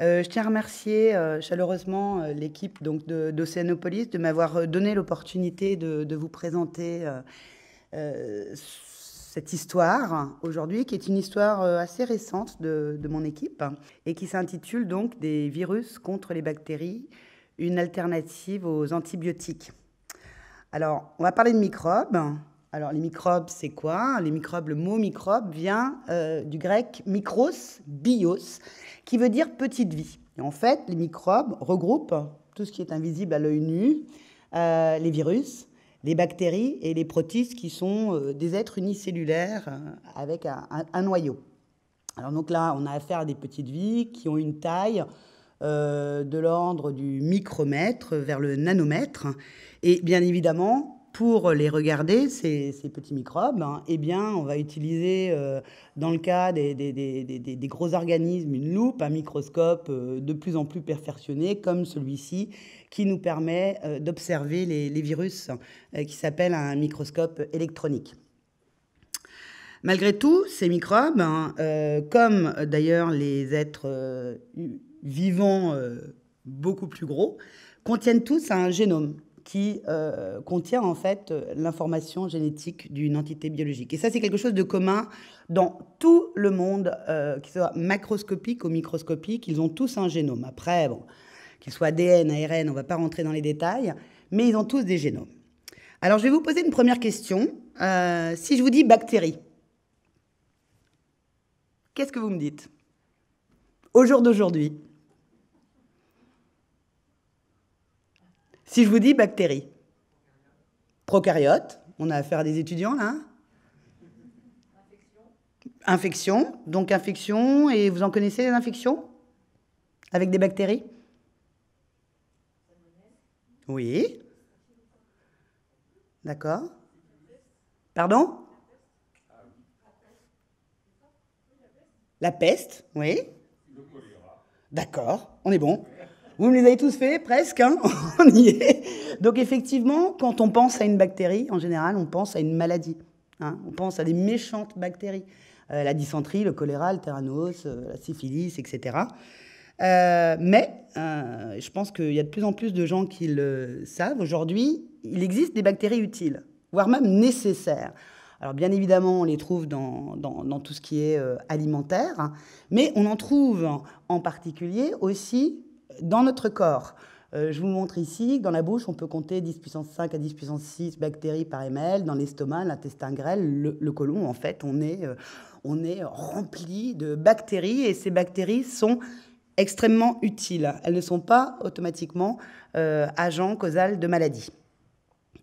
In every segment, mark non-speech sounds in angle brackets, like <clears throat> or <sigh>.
Euh, je tiens à remercier euh, chaleureusement euh, l'équipe donc d'Océanopolis de, m'avoir donné l'opportunité de, vous présenter cette histoire aujourd'hui, qui est une histoire assez récente de, de mon équipe et qui s'intitule donc Des virus contre les bactéries, une alternative aux antibiotiques. Alors, on va parler de microbes. Alors, les microbes, c'est quoi? Les microbes, le mot microbe vient du grec micros, bios, qui veut dire petite vie. Et en fait, les microbes regroupent tout ce qui est invisible à l'œil nu, euh, les virus, les bactéries et les protistes qui sont euh, des êtres unicellulaires euh, avec un, noyau. Alors donc là, on a affaire à des petites vies qui ont une taille de l'ordre du micromètre vers le nanomètre. Et bien évidemment, pour les regarder, ces, petits microbes, hein, eh bien, on va utiliser, euh, dans le cas des, gros organismes, une loupe, un microscope euh, de plus en plus perfectionné, comme celui-ci, qui nous permet euh, d'observer les, virus, qui s'appelle un microscope électronique. Malgré tout, ces microbes, hein, comme d'ailleurs les êtres vivants beaucoup plus gros, contiennent tous un génome qui euh, contient en fait l'information génétique d'une entité biologique. Et ça, c'est quelque chose de commun dans tout le monde, euh, qu'il soit macroscopique ou microscopique, ils ont tous un génome. Après, bon, qu'il soit ADN, ARN, on ne va pas rentrer dans les détails, mais ils ont tous des génomes. Alors, je vais vous poser une première question. Euh, si je vous dis bactéries, qu'est-ce que vous me dites? Au jour d'aujourd'hui. Si je vous dis bactéries, prokaryotes, on a affaire à des étudiants là hein? Infection, donc infection, et vous en connaissez les infections? Avec des bactéries? Oui. D'accord. Pardon? La peste, oui. D'accord, on est bon. Vous me les avez tous fait, presque, hein? <laughs> On y est. Donc effectivement, quand on pense à une bactérie, en général, on pense à une maladie. Hein. on pense à des méchantes bactéries. Euh, la dysenterie, le choléra, le téranos, euh, la syphilis, etc. Euh, mais je pense qu'il y a de plus en plus de gens qui le savent. Aujourd'hui, il existe des bactéries utiles, voire même nécessaires. Alors bien évidemment, on les trouve dans, tout ce qui est alimentaire, hein, mais on en trouve en particulier aussi dans notre corps. Euh, je vous montre ici que dans la bouche, on peut compter 10 puissance 5 à 10 puissance 6 bactéries par ml. Dans l'estomac, l'intestin grêle, le, le, côlon, en fait, on est, euh, on est rempli de bactéries et ces bactéries sont extrêmement utiles. Elles ne sont pas automatiquement euh, agents causal de maladie.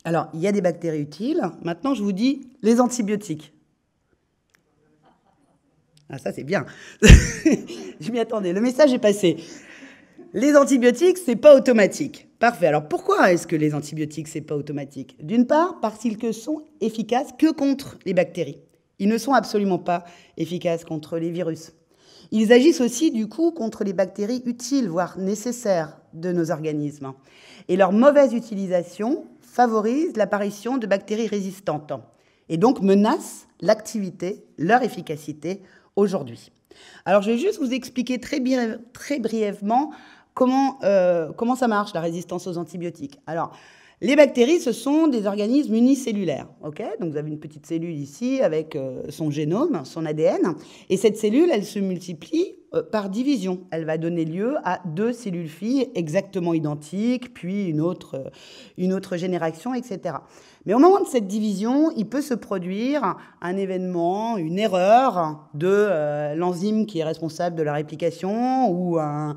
Alors, il y a des bactéries utiles. Maintenant, je vous dis les antibiotiques. Ah, ça, c'est bien. <laughs> je m'y attendais. Le message est passé. Les antibiotiques, c'est pas automatique. Parfait. Alors pourquoi est-ce que les antibiotiques, c'est pas automatique? D'une part, parce qu'ils sont efficaces que contre les bactéries. Ils ne sont absolument pas efficaces contre les virus. Ils agissent aussi, du coup, contre les bactéries utiles, voire nécessaires de nos organismes. Et leur mauvaise utilisation favorise l'apparition de bactéries résistantes et donc menace l'activité, leur efficacité aujourd'hui. Alors je vais juste vous expliquer très, brièvement Comment, euh, comment ça marche, la résistance aux antibiotiques Alors, les bactéries, ce sont des organismes unicellulaires. ok? Donc, vous avez une petite cellule ici avec euh, son génome, son ADN. Et cette cellule, elle se multiplie par division. Elle va donner lieu à deux cellules filles exactement identiques, puis une autre, autre génération, etc. Mais au moment de cette division, il peut se produire un événement, une erreur de euh, l'enzyme qui est responsable de la réplication ou un,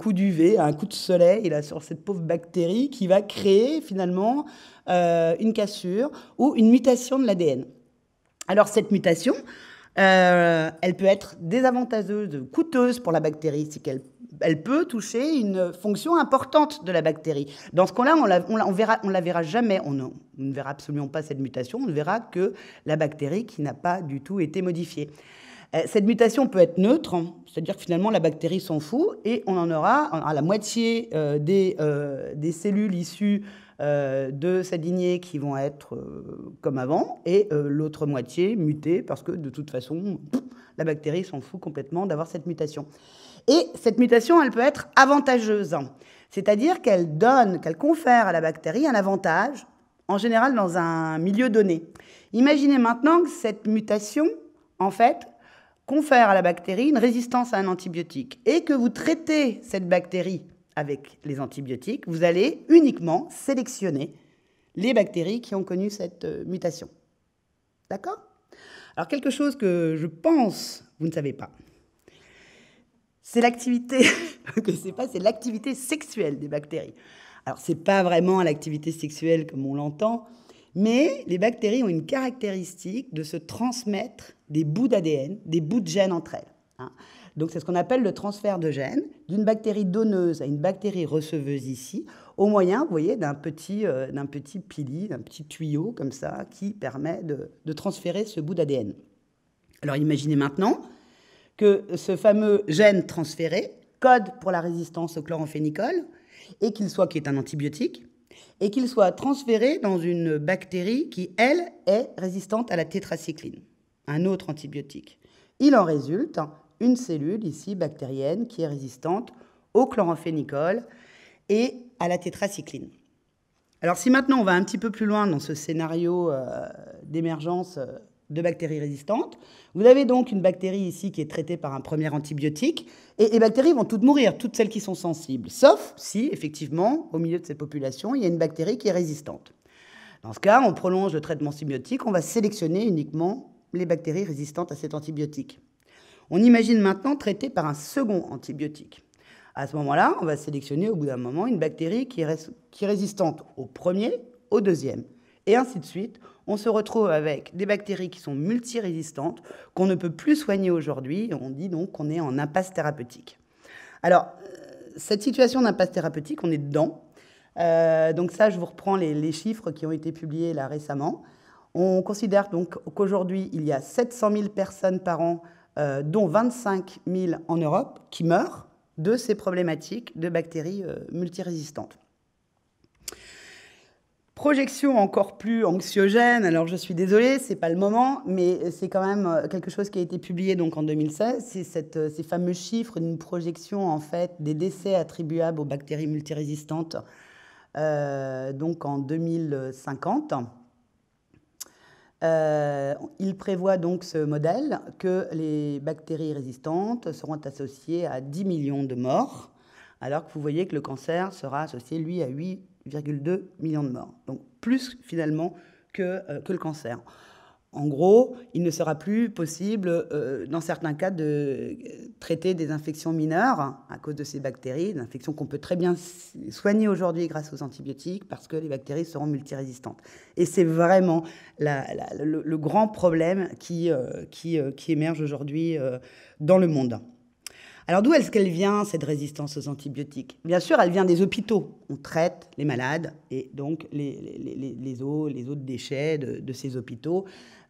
coup d'UV, un coup de soleil sur cette pauvre bactérie qui va créer finalement euh, une cassure ou une mutation de l'ADN. Alors cette mutation, euh, elle peut être désavantageuse, coûteuse pour la bactérie, c'est qu'elle elle peut toucher une fonction importante de la bactérie. Dans ce cas-là, on la, on, verra, on la verra jamais, on, ne verra absolument pas cette mutation, on ne verra que la bactérie qui n'a pas du tout été modifiée. Cette mutation peut être neutre, hein, c'est-à-dire que finalement la bactérie s'en fout et on en aura à la moitié des, des cellules issues de cette lignée qui vont être comme avant et l'autre moitié mutée parce que de toute façon la bactérie s'en fout complètement d'avoir cette mutation. Et cette mutation, elle peut être avantageuse, c'est-à-dire qu'elle donne, qu'elle confère à la bactérie un avantage, en général dans un milieu donné. Imaginez maintenant que cette mutation, en fait, confère à la bactérie une résistance à un antibiotique et que vous traitez cette bactérie avec les antibiotiques, vous allez uniquement sélectionner les bactéries qui ont connu cette euh, mutation. D'accord? Alors quelque chose que je pense vous ne savez pas, c'est l'activité, <laughs> c'est pas, c'est l'activité sexuelle des bactéries. Alors, c'est pas vraiment l'activité sexuelle comme on l'entend, mais les bactéries ont une caractéristique de se transmettre des bouts d'ADN, des bouts de gènes entre elles. Hein. Donc, c'est ce qu'on appelle le transfert de gènes d'une bactérie donneuse à une bactérie receveuse ici, au moyen, vous voyez, d'un petit, euh, d'un petit pili, d'un petit tuyau comme ça, qui permet de, transférer ce bout d'ADN. Alors, imaginez maintenant que ce fameux gène transféré code pour la résistance au chloramphénicol et qu'il soit qui est un antibiotique et qu'il soit transféré dans une bactérie qui elle est résistante à la tétracycline, un autre antibiotique. Il en résulte une cellule ici bactérienne qui est résistante au chloramphénicol et à la tétracycline. Alors si maintenant on va un petit peu plus loin dans ce scénario euh, d'émergence euh, de bactéries résistantes. Vous avez donc une bactérie ici qui est traitée par un premier antibiotique, et les bactéries vont toutes mourir, toutes celles qui sont sensibles, sauf si, effectivement, au milieu de ces populations, il y a une bactérie qui est résistante. Dans ce cas, on prolonge le traitement symbiotique, on va sélectionner uniquement les bactéries résistantes à cet antibiotique. On imagine maintenant traiter par un second antibiotique. À ce moment-là, on va sélectionner au bout d'un moment une bactérie qui est, résistante au premier, au deuxième, et ainsi de suite on se retrouve avec des bactéries qui sont multirésistantes, qu'on ne peut plus soigner aujourd'hui. On dit donc qu'on est en impasse thérapeutique. Alors, euh, cette situation d'impasse thérapeutique, on est dedans. Euh, donc ça, je vous reprends les, chiffres qui ont été publiés là récemment. On considère donc qu'aujourd'hui, il y a 700 000 personnes par an, euh, dont 25 000 en Europe, qui meurent de ces problématiques de bactéries multirésistantes. Projection encore plus anxiogène, alors je suis désolée, c'est pas le moment, mais c'est quand même euh, quelque chose qui a été publié donc en 2016. C'est euh, ces fameux chiffres d'une projection en fait des décès attribuables aux bactéries multirésistantes euh, donc en 2050. Il prévoit donc ce modèle que les bactéries résistantes seront associées à 10 millions de morts, alors que vous voyez que le cancer sera associé, lui, à 8 2 millions de morts. Donc plus finalement que, euh, que le cancer. En gros, il ne sera plus possible, euh, dans certains cas, de traiter des infections mineures à cause de ces bactéries, des infections qu'on peut très bien soigner aujourd'hui grâce aux antibiotiques, parce que les bactéries seront multirésistantes. Et c'est vraiment le, grand problème qui, euh, qui, qui émerge aujourd'hui dans le monde. Alors d'où est-ce qu'elle vient, cette résistance aux antibiotiques? Bien sûr, elle vient des hôpitaux. On traite les malades et donc les, les, eaux, les eaux de déchets de, ces hôpitaux,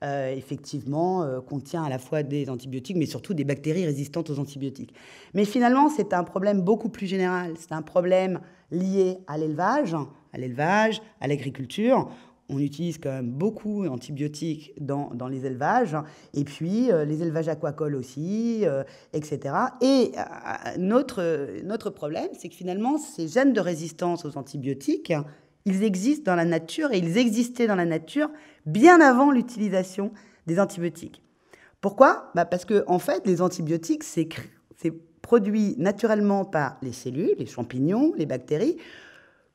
euh, effectivement, euh, contient à la fois des antibiotiques, mais surtout des bactéries résistantes aux antibiotiques. Mais finalement, c'est un problème beaucoup plus général. C'est un problème lié à l'élevage, à l'élevage, à l'agriculture on utilise quand même beaucoup d'antibiotiques dans, les élevages, et puis euh, les élevages aquacoles aussi, euh, etc. Et euh, notre, notre problème, c'est que finalement, ces gènes de résistance aux antibiotiques, ils existent dans la nature, et ils existaient dans la nature bien avant l'utilisation des antibiotiques. Pourquoi? Bah Parce que, en fait, les antibiotiques, c'est produit naturellement par les cellules, les champignons, les bactéries,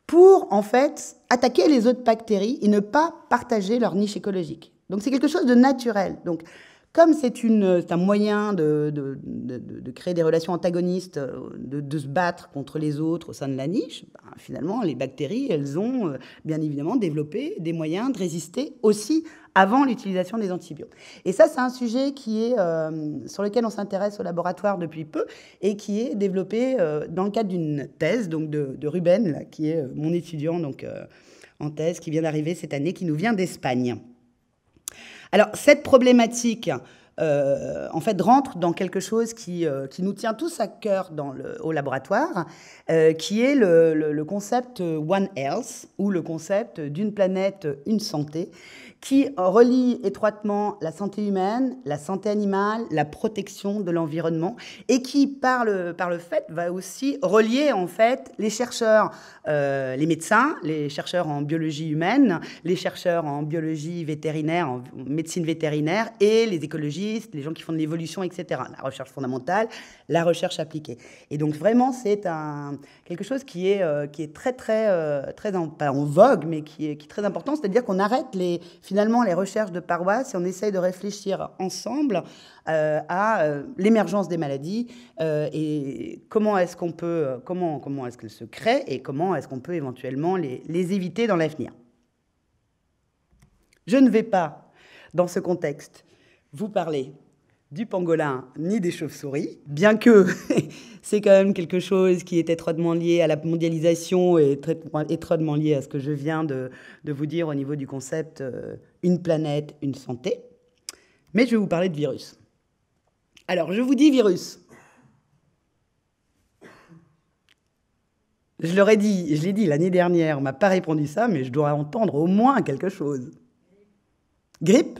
pour en fait attaquer les autres bactéries et ne pas partager leur niche écologique. Donc c'est quelque chose de naturel. Donc comme c'est un moyen de, créer des relations antagonistes, de, se battre contre les autres au sein de la niche, ben, finalement, les bactéries, elles ont euh, bien évidemment développé des moyens de résister aussi avant l'utilisation des antibiotiques. Et ça, c'est un sujet qui est, euh, sur lequel on s'intéresse au laboratoire depuis peu et qui est développé euh, dans le cadre d'une thèse donc de, Ruben, qui est mon étudiant donc, en thèse, qui vient d'arriver cette année, qui nous vient d'Espagne. Alors, cette problématique euh, en fait, rentre dans quelque chose qui, euh, qui nous tient tous à cœur dans le, au laboratoire, euh, qui est le, concept One Health, ou le concept d'une planète, une santé, qui relie étroitement la santé humaine, la santé animale, la protection de l'environnement, et qui, par le, par le fait, va aussi relier en fait les chercheurs, euh, les médecins, les chercheurs en biologie humaine, les chercheurs en biologie vétérinaire, en médecine vétérinaire, et les écologistes, les gens qui font de l'évolution, etc. La recherche fondamentale, la recherche appliquée. Et donc vraiment, c'est un, quelque chose qui est, euh, qui est très, très, euh, très en, pas en vogue, mais qui est, qui est très important, c'est-à-dire qu'on arrête les finalement les recherches de paroisse on essaye de réfléchir ensemble euh, à euh, l'émergence des maladies euh, et comment est-ce qu'on peut, comment, comment est-ce qu'elles se créent et comment est-ce qu'on peut éventuellement les, les éviter dans l'avenir. Je ne vais pas, dans ce contexte, vous parler du pangolin ni des chauves-souris, bien que <laughs> c'est quand même quelque chose qui est étroitement lié à la mondialisation et étroitement lié à ce que je viens de, vous dire au niveau du concept euh, une planète, une santé. Mais je vais vous parler de virus. Alors, je vous dis virus. Je leur ai dit, je l'ai dit l'année dernière, on m'a pas répondu ça, mais je dois entendre au moins quelque chose. Grippe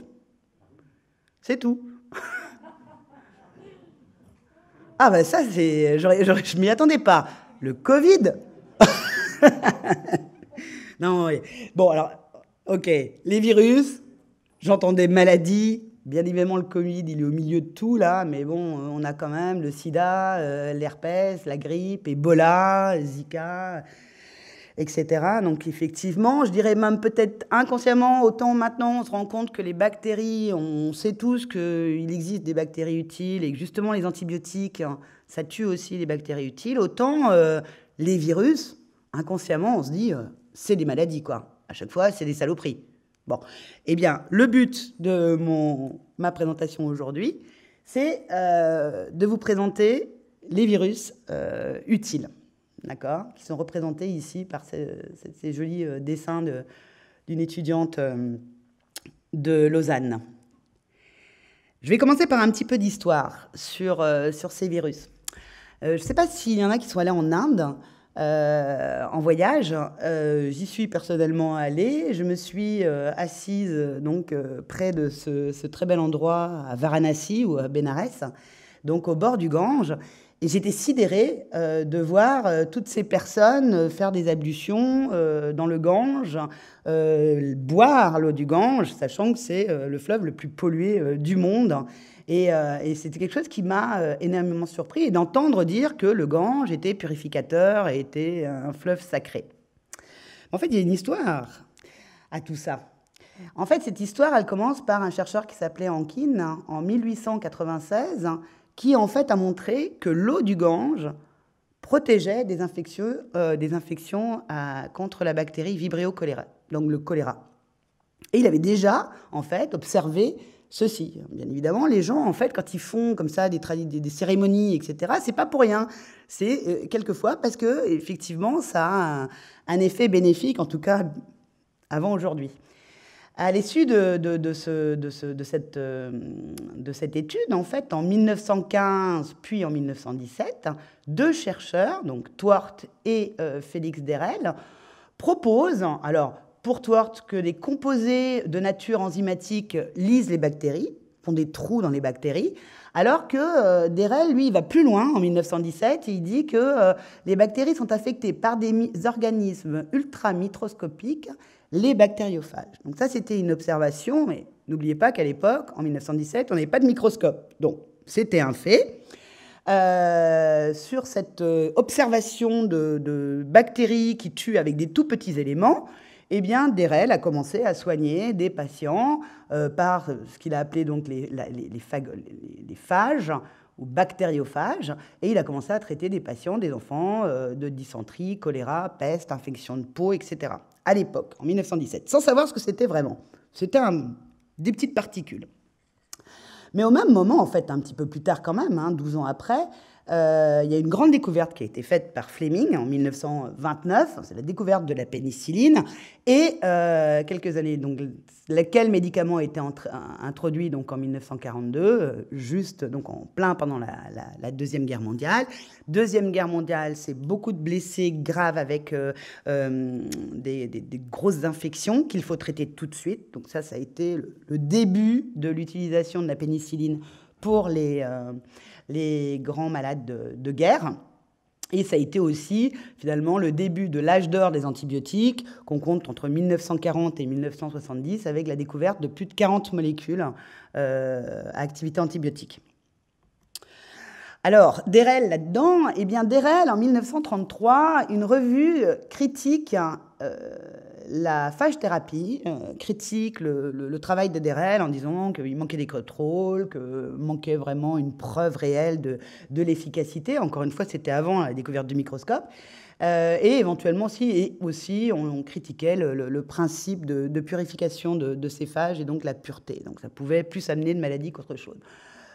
C'est tout. Ah ben ça, c'est, je m'y attendais pas. Le Covid <laughs> Non, bon alors, ok, les virus, j'entendais maladies, bien évidemment le Covid, il est au milieu de tout là, mais bon, on a quand même le sida, euh, l'herpès, la grippe, Ebola, Zika, etc. Donc effectivement, je dirais même peut-être inconsciemment, autant maintenant on se rend compte que les bactéries, on sait tous qu'il existe des bactéries utiles et que justement les antibiotiques, hein, ça tue aussi les bactéries utiles, autant euh, les virus, inconsciemment on se dit, euh, c'est des maladies quoi. À chaque fois, c'est des saloperies. Bon, eh bien, le but de ma présentation aujourd'hui, c'est euh, de vous présenter les virus utiles d'accord, qui sont représentés ici par ces, jolis euh, dessins d'une étudiante euh, de Lausanne. Je vais commencer par un petit peu d'histoire sur, euh, sur ces virus. je ne sais pas s'il y en a qui sont allés en Inde en voyage. J'y suis personnellement allée. Je me suis assise donc près de ce, très bel endroit à Varanasi ou à Benares, donc au bord du Gange. Et j'étais sidérée euh, de voir euh, toutes ces personnes euh, faire des ablutions dans le Gange, boire l'eau du Gange, sachant que c'est le fleuve le plus pollué du monde. Et, c'était quelque chose qui m'a énormément surpris, et d'entendre dire que le Gange était purificateur et était un fleuve sacré. En fait, il y a une histoire à tout ça. En fait, cette histoire, elle commence par un chercheur qui s'appelait Ankin en 1896 qui en fait a montré que l'eau du Gange protégeait des infections, euh, infections contre la bactérie Vibrio donc le choléra. Et il avait déjà en fait observé ceci. Bien évidemment, les gens en fait quand ils font comme ça des, cérémonies, etc. C'est pas pour rien. C'est euh, quelquefois parce que effectivement ça a un effet bénéfique, en tout cas avant aujourd'hui. À l'issue de, euh, de cette étude, en fait, en 1915 puis en 1917, deux chercheurs, donc Twart et euh, Félix Derel, proposent, alors pour Twart, que les composés de nature enzymatique lisent les bactéries, font des trous dans les bactéries, alors que euh, lui, va plus loin en 1917 et il dit que les bactéries sont affectées par des organismes ultra-microscopiques les bactériophages. Donc ça, c'était une observation, mais n'oubliez pas qu'à l'époque, en 1917, on n'avait pas de microscope. Donc c'était un fait. Euh, sur cette euh, observation de, bactéries qui tuent avec des tout petits éléments, eh bien, Derel a commencé à soigner des patients euh, par ce qu'il a appelé donc les, phages ou bactériophages, et il a commencé à traiter des patients, des enfants de dysenterie, choléra, peste, infection de peau, etc à l'époque, en 1917, sans savoir ce que c'était vraiment. C'était des petites particules. Mais au même moment, en fait, un petit peu plus tard quand même, 12 hein, ans après, euh, il y a une grande découverte qui a été faite par Fleming en 1929, c'est la découverte de la pénicilline, et euh, quelques années, donc lequel médicament a été introduit donc en 1942, euh, juste donc en plein pendant la, deuxième guerre mondiale. Deuxième guerre mondiale, c'est beaucoup de blessés graves avec des, grosses infections qu'il faut traiter tout de suite. Donc ça, ça a été le, début de l'utilisation de la pénicilline pour les les grands malades de, guerre. Et ça a été aussi finalement le début de l'âge d'or des antibiotiques, qu'on compte entre 1940 et 1970, avec la découverte de plus de 40 molécules euh, à activité antibiotique. Alors, Derel là-dedans, eh bien Derel, en 1933, une revue critique euh, la phage-thérapie euh, critique le, travail de Derel en disant qu'il manquait des contrôles, qu'il manquait vraiment une preuve réelle de, l'efficacité. Encore une fois, c'était avant la découverte du microscope. Euh, et éventuellement aussi, et aussi on, critiquait le, principe de, purification de, de, ces phages et donc la pureté. Donc ça pouvait plus amener de maladies qu'autre chose.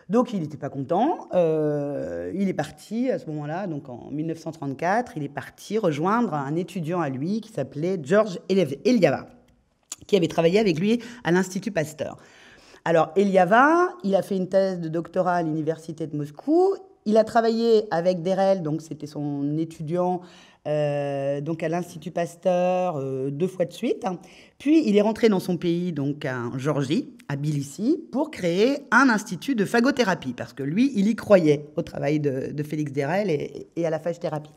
Donc il n'était pas content. Euh, il est parti à ce moment-là, donc en 1934, il est parti rejoindre un étudiant à lui qui s'appelait George Eliava, qui avait travaillé avec lui à l'Institut Pasteur. Alors Eliava, il a fait une thèse de doctorat à l'université de Moscou. Il a travaillé avec Derel, donc c'était son étudiant euh, donc à l'Institut Pasteur euh, deux fois de suite. Puis il est rentré dans son pays, donc en Georgie, à Tbilissi, pour créer un institut de phagothérapie, parce que lui, il y croyait au travail de, Félix Derel et, à la phage-thérapie.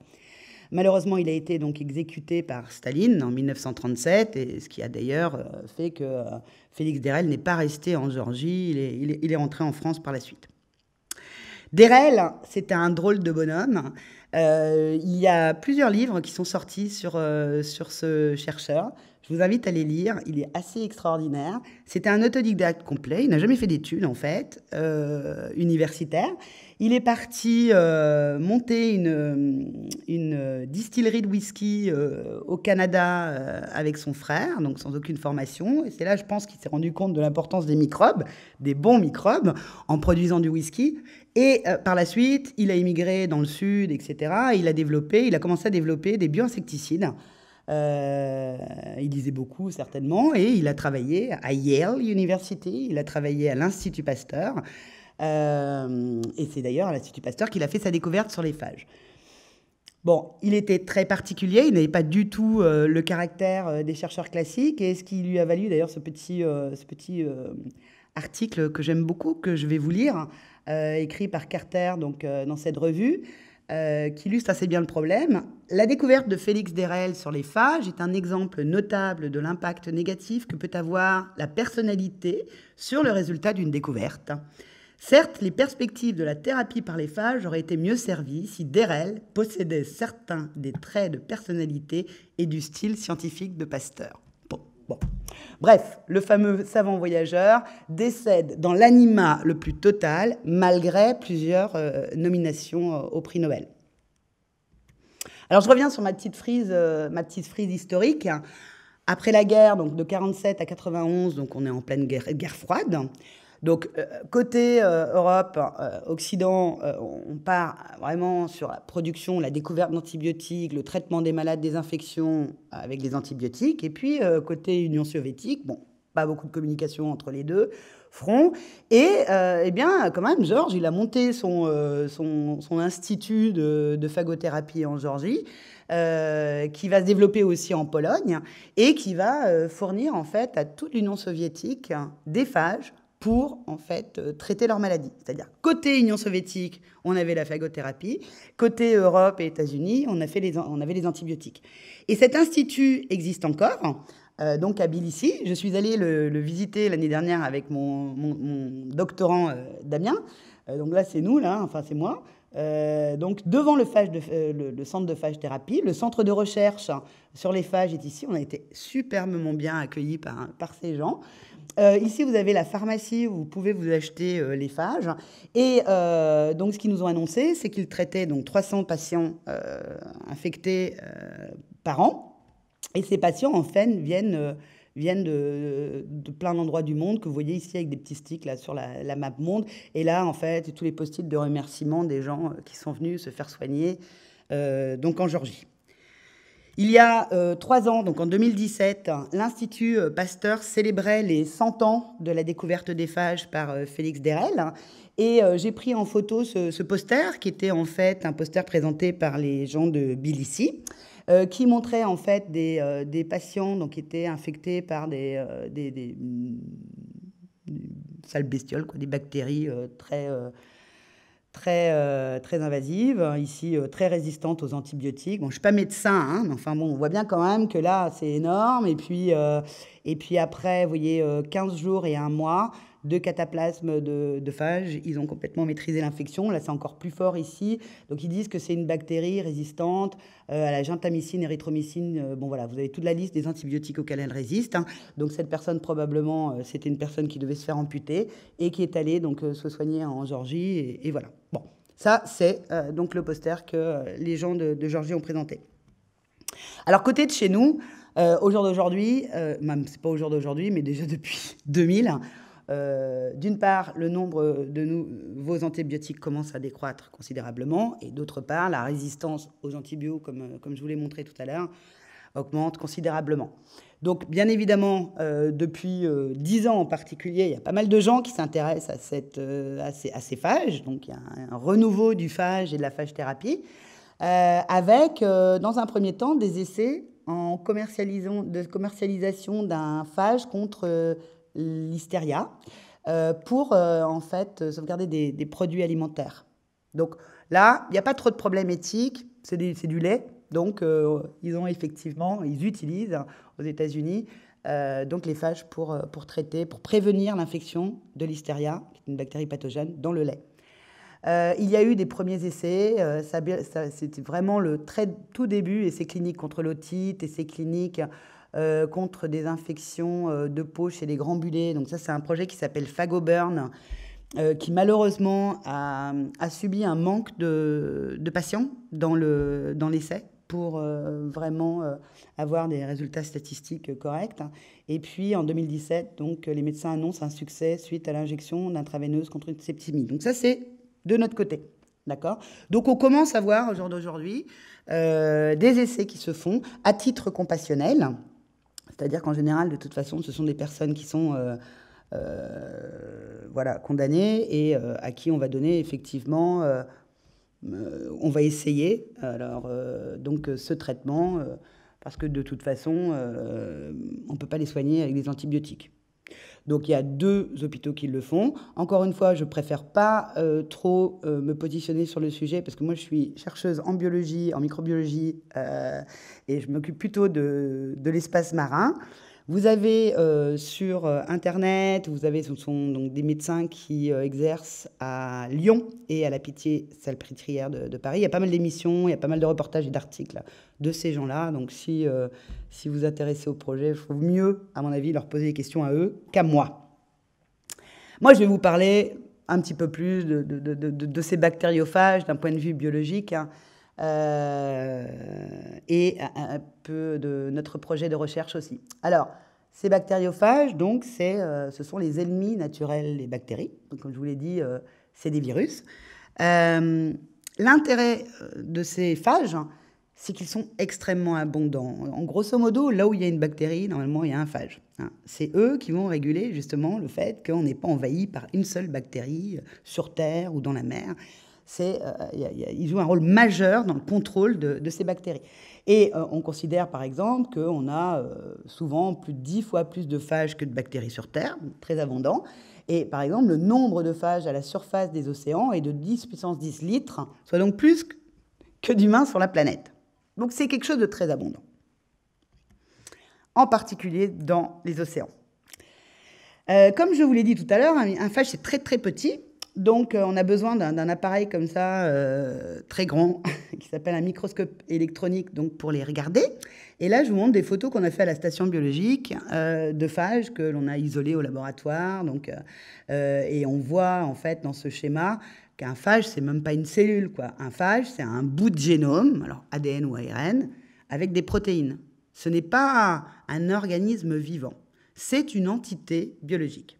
Malheureusement, il a été donc exécuté par Staline en 1937, et ce qui a d'ailleurs euh, fait que Félix Derel n'est pas resté en est, il, est, il est rentré en France par la suite. Derel, c'était un drôle de bonhomme. Euh, il y a plusieurs livres qui sont sortis sur, euh, sur ce chercheur. Je vous invite à les lire. Il est assez extraordinaire. C'était un autodidacte complet. Il n'a jamais fait d'études, en fait, euh, universitaires. Il est parti monter une, distillerie de whisky au Canada avec son frère, donc sans aucune formation. Et c'est là, je pense, qu'il s'est rendu compte de l'importance des microbes, des bons microbes, en produisant du whisky. Et euh, par la suite, il a immigré dans le sud, etc. Il a développé, il a commencé à développer des bioinsecticides. Euh, il lisait beaucoup, certainement, et il a travaillé à Yale University, il a travaillé à l'Institut Pasteur, euh, et c'est d'ailleurs à l'Institut Pasteur qu'il a fait sa découverte sur les phages. Bon, il était très particulier, il n'avait pas du tout le caractère des chercheurs classiques, et ce qui lui a valu d'ailleurs ce petit, ce petit article que j'aime beaucoup, que je vais vous lire, euh, écrit par Carter donc, euh, dans cette revue, euh, qui illustre assez bien le problème. La découverte de Félix Derel sur les phages est un exemple notable de l'impact négatif que peut avoir la personnalité sur le résultat d'une découverte. Certes, les perspectives de la thérapie par les phages auraient été mieux servies si Derel possédait certains des traits de personnalité et du style scientifique de Pasteur. Bref, le fameux savant voyageur décède dans l'anima le plus total, malgré plusieurs euh, nominations euh, au prix Nobel. Alors je reviens sur ma petite frise, euh, frise historique. Après la guerre, donc de 47 à 91, donc on est en pleine guerre froide. Donc, euh, côté euh, Europe, euh, Occident, on part vraiment sur la production, la découverte d'antibiotiques, le traitement des malades, des infections avec des antibiotiques. Et puis, côté Union soviétique, bon, pas beaucoup de communication entre les deux fronts. Et eh bien, quand même, Georges, il a monté son, son, institut de, phagothérapie en Géorgie. qui va se développer aussi en Pologne et qui va fournir en fait à toute l'Union soviétique des phages pour en fait euh, traiter leur maladie. C'est-à-dire côté Union soviétique, on avait la phagothérapie, côté Europe et États-Unis, on, avait les antibiotiques. Et cet institut existe encore. Euh, donc à Tbilissi, je suis allée le, visiter l'année dernière avec mon, doctorant euh, Damien. donc là, c'est nous, là, enfin c'est moi. donc devant le, centre de phage thérapie, le centre de recherche sur les phages est ici. On a été superbement bien accueillis par ces gens. Euh, ici, vous avez la pharmacie où vous pouvez vous acheter euh, les phages. Et euh, donc, ce qu'ils nous ont annoncé, c'est qu'ils traitaient donc 300 patients infectés par an. Et ces patients, en fait, viennent viennent de, plein d'endroits du monde que vous voyez ici avec des petits sticks là sur la, map monde. Et là, en fait, tous les post-it de remerciements des gens qui sont venus se faire soigner, donc en Georgie. Il y a trois ans, donc en 2017, l'Institut Pasteur célébrait les 100 ans de la découverte des phages par Félix Derel. Et euh, j'ai pris en photo ce, poster, qui était en fait un poster présenté par les gens de Bilici, euh, qui montrait en fait des, euh, patients donc, qui étaient infectés par des, des, des, sales bestioles, quoi, des bactéries très très, très invasives, ici très résistantes aux antibiotiques. Bon, je ne suis pas médecin, hein, mais enfin bon, on voit bien quand même que là, c'est énorme. Et puis, et puis après, vous voyez, 15 jours et un mois, de cataplasme de, de phages. Ils ont complètement maîtrisé l'infection. Là, c'est encore plus fort ici. Donc, ils disent que c'est une bactérie résistante euh, à la gentamicine, érythromycine. Euh, bon, voilà, vous avez toute la liste des antibiotiques auxquels elle résiste. Hein. Donc, cette personne, probablement, euh, c'était une personne qui devait se faire amputer et qui est allée donc se soigner en Georgie. Et, voilà. Bon, ça, c'est donc le poster que les gens de, de, Georgie ont présenté. Alors, côté de chez nous, au jour d'aujourd'hui, même c'est pas au jour d'aujourd'hui, mais déjà depuis <laughs> 2000, euh, d'une part, le nombre de nouveaux antibiotiques commence à décroître considérablement, et d'autre part, la résistance aux antibiotiques, comme, euh, je vous l'ai montré tout à l'heure, augmente considérablement. Donc, bien évidemment, euh, depuis dix ans en particulier, il y a pas mal de gens qui s'intéressent à, cette, à, ces, phages. Donc, il y a un, renouveau du phage et de la phage thérapie, avec, dans un premier temps, des essais en commercialisation d'un phage contre l'hystéria euh, pour euh, en fait sauvegarder des, produits alimentaires. Donc là, il n'y a pas trop de problèmes éthiques, c'est du lait, donc euh, ils ont effectivement, ils utilisent aux États-Unis donc les phages pour, pour traiter, pour prévenir l'infection de l'hystéria, qui est une bactérie pathogène, dans le lait. il y a eu des premiers essais, c'était vraiment le tout début, essais cliniques contre l'otite, essais cliniques euh, contre des infections euh, de peau chez les grands bulets. Donc ça, c'est un projet qui s'appelle Fagoburn, euh, qui malheureusement a, subi un manque de, patients dans l'essai dans pour vraiment avoir des résultats statistiques corrects. Et puis en 2017, donc, les médecins annoncent un succès suite à l'injection d'intraveineuse contre une septimie. Donc ça, c'est de notre côté. D'accord? Donc on commence à voir au jour d'aujourd'hui des essais qui se font à titre compassionnel c'est-à-dire qu'en général, de toute façon, ce sont des personnes qui sont euh, euh, condamnées et euh, à qui on va donner effectivement, on va essayer alors, donc, ce traitement, parce que de toute façon, on ne peut pas les soigner avec des antibiotiques. Donc il y a deux hôpitaux qui le font. Encore une fois, je préfère pas euh, trop euh, me positionner sur le sujet parce que moi je suis chercheuse en biologie, en microbiologie euh, et je m'occupe plutôt de, de l'espace marin. Vous avez euh, sur euh, Internet, vous avez, ce sont donc des médecins qui euh, exercent à Lyon et à la Pitié-Salpêtrière de, de, Paris. Il y a pas mal d'émissions, il y a pas mal de reportages et d'articles de ces gens-là. Donc si, si vous vous intéressez au projet, il faut mieux, à mon avis, leur poser des questions à eux qu'à moi. Moi, je vais vous parler un petit peu plus de, de, de ces bactériophages d'un point de vue biologique. Hein. Euh, et un, peu de notre projet de recherche aussi. Alors, ces bactériophages, donc, euh, ce sont les ennemis naturels des bactéries. Comme je vous l'ai dit, euh, c'est des virus. L'intérêt de ces phages, c'est qu'ils sont extrêmement abondants. En grosso modo, là où il y a une bactérie, normalement, il y a un phage. Hein. C'est eux qui vont réguler justement le fait qu'on n'est pas envahi par une seule bactérie sur Terre ou dans la mer c'est, euh, il joue un rôle majeur dans le contrôle de, ces bactéries. Et euh, on considère par exemple qu'on a euh, souvent plus de 10 fois plus de phages que de bactéries sur Terre, très abondant. Et par exemple, le nombre de phages à la surface des océans est de 10 puissance 10 litres, soit donc plus que d'humains sur la planète. Donc c'est quelque chose de très abondant, en particulier dans les océans. comme je vous l'ai dit tout à l'heure, un phage c'est très très petit, donc, euh, on a besoin d'un appareil comme ça, euh, très grand, <laughs> qui s'appelle un microscope électronique, donc pour les regarder. Et là, je vous montre des photos qu'on a fait à la station biologique euh, de phages que l'on a isolées au laboratoire. Donc, et on voit en fait dans ce schéma qu'un phage, c'est même pas une cellule, quoi. Un phage, c'est un bout de génome, alors ADN ou ARN, avec des protéines. Ce n'est pas un organisme vivant. c'est une entité biologique.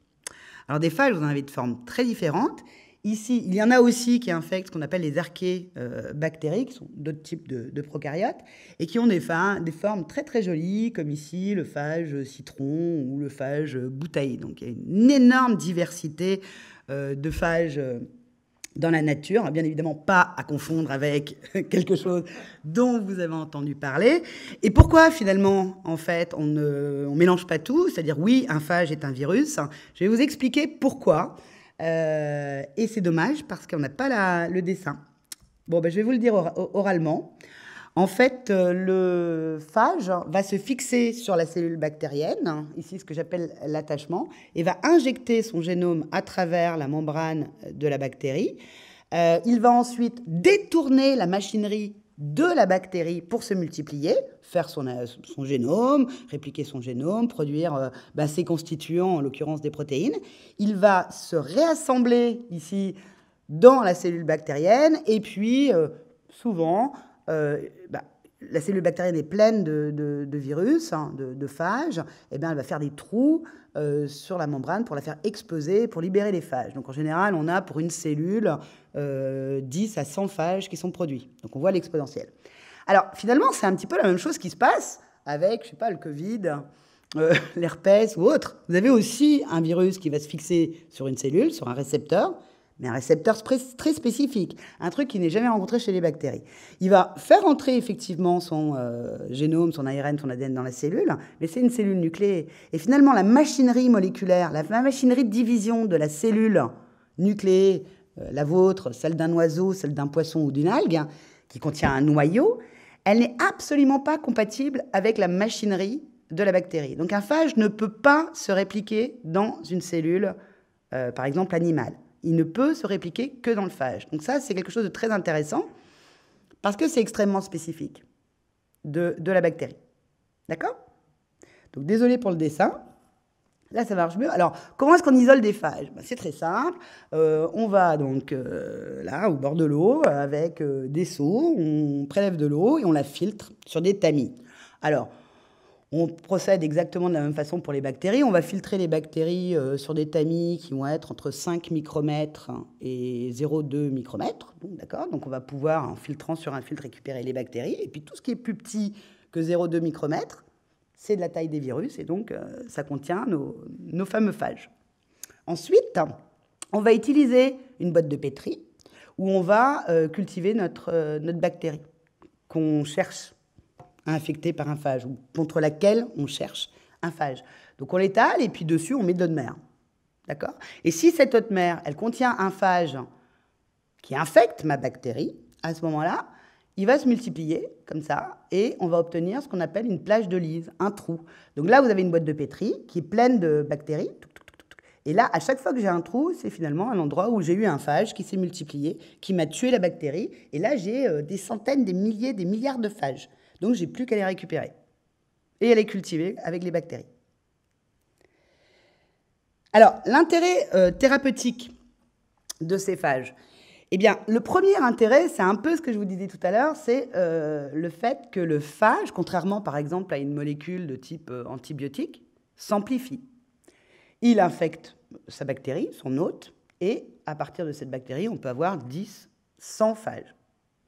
Alors des phages, vous en avez de formes très différentes. Ici, il y en a aussi qui infectent ce qu'on appelle les archées euh, qui sont d'autres types de, prokaryotes, et qui ont des, des, formes très très jolies, comme ici le phage citron ou le phage bouteille. Donc il y a une énorme diversité euh, de phages euh, dans la nature, bien évidemment pas à confondre avec <laughs> quelque chose dont vous avez entendu parler. Et pourquoi finalement, en fait, on ne on mélange pas tout? C'est-à-dire, oui, un phage est un virus. Je vais vous expliquer pourquoi. Euh, et c'est dommage parce qu'on n'a pas le dessin. Bon, ben, je vais vous le dire oralement. En fait, euh, le phage va se fixer sur la cellule bactérienne, ici ce que j'appelle l'attachement, et va injecter son génome à travers la membrane de la bactérie. Euh, il va ensuite détourner la machinerie de la bactérie pour se multiplier, faire son, euh, génome, répliquer son génome, produire bah, ses constituants, en l'occurrence des protéines. Il va se réassembler ici dans la cellule bactérienne et puis souvent, bah, la cellule bactérienne est pleine de, virus, hein, de, phages, et eh bien elle va faire des trous sur la membrane pour la faire exploser, pour libérer les phages. Donc en général, on a pour une cellule 10 euh, à 100 phages qui sont produits. Donc on voit l'exponentielle. Alors finalement, c'est un petit peu la même chose qui se passe avec, je sais pas, le Covid, euh, <laughs> l'herpès ou autre. Vous avez aussi un virus qui va se fixer sur une cellule, sur un récepteur, mais un récepteur très spécifique, un truc qui n'est jamais rencontré chez les bactéries. Il va faire entrer effectivement son euh, génome, son ARN, son ADN dans la cellule, mais c'est une cellule nucléée. Et finalement, la machinerie moléculaire, la machinerie de division de la cellule nucléée euh, la vôtre, celle d'un oiseau, celle d'un poisson ou d'une algue, qui contient un noyau, elle n'est absolument pas compatible avec la machinerie de la bactérie. Donc un phage ne peut pas se répliquer dans une cellule, euh, par exemple animale. Il ne peut se répliquer que dans le phage. Donc ça, c'est quelque chose de très intéressant parce que c'est extrêmement spécifique de, de la bactérie. D'accord? Donc désolé pour le dessin. Là, ça marche mieux. Alors, comment est-ce qu'on isole des phages? Ben, C'est très simple. Euh, on va donc euh, là, au bord de l'eau, avec euh, des seaux, on prélève de l'eau et on la filtre sur des tamis. Alors, on procède exactement de la même façon pour les bactéries. On va filtrer les bactéries sur des tamis qui vont être entre 5 micromètres et 0,2 micromètres. D'accord Donc, on va pouvoir, en filtrant sur un filtre, récupérer les bactéries. Et puis, tout ce qui est plus petit que 0,2 micromètres, c'est de la taille des virus et donc euh, ça contient nos, fameux phages. Ensuite, on va utiliser une boîte de pétri où on va euh, cultiver notre, euh, notre bactérie qu'on cherche à infecter par un phage ou contre laquelle on cherche un phage. Donc on l'étale et puis dessus on met de l'eau de mer. D'accord? Et si cette eau de mer, elle contient un phage qui infecte ma bactérie, à ce moment-là, il va se multiplier comme ça et on va obtenir ce qu'on appelle une plage de lise, un trou. Donc là, vous avez une boîte de pétri qui est pleine de bactéries. Et là, à chaque fois que j'ai un trou, c'est finalement un endroit où j'ai eu un phage qui s'est multiplié, qui m'a tué la bactérie. Et là, j'ai euh, des centaines, des milliers, des milliards de phages. Donc, j'ai plus qu'à les récupérer et à les cultiver avec les bactéries. Alors, l'intérêt euh, thérapeutique de ces phages, eh bien, le premier intérêt, c'est un peu ce que je vous disais tout à l'heure, c'est euh, le fait que le phage, contrairement par exemple à une molécule de type euh, antibiotique, s'amplifie. Il infecte sa bactérie, son hôte, et à partir de cette bactérie, on peut avoir 10, 100 phages.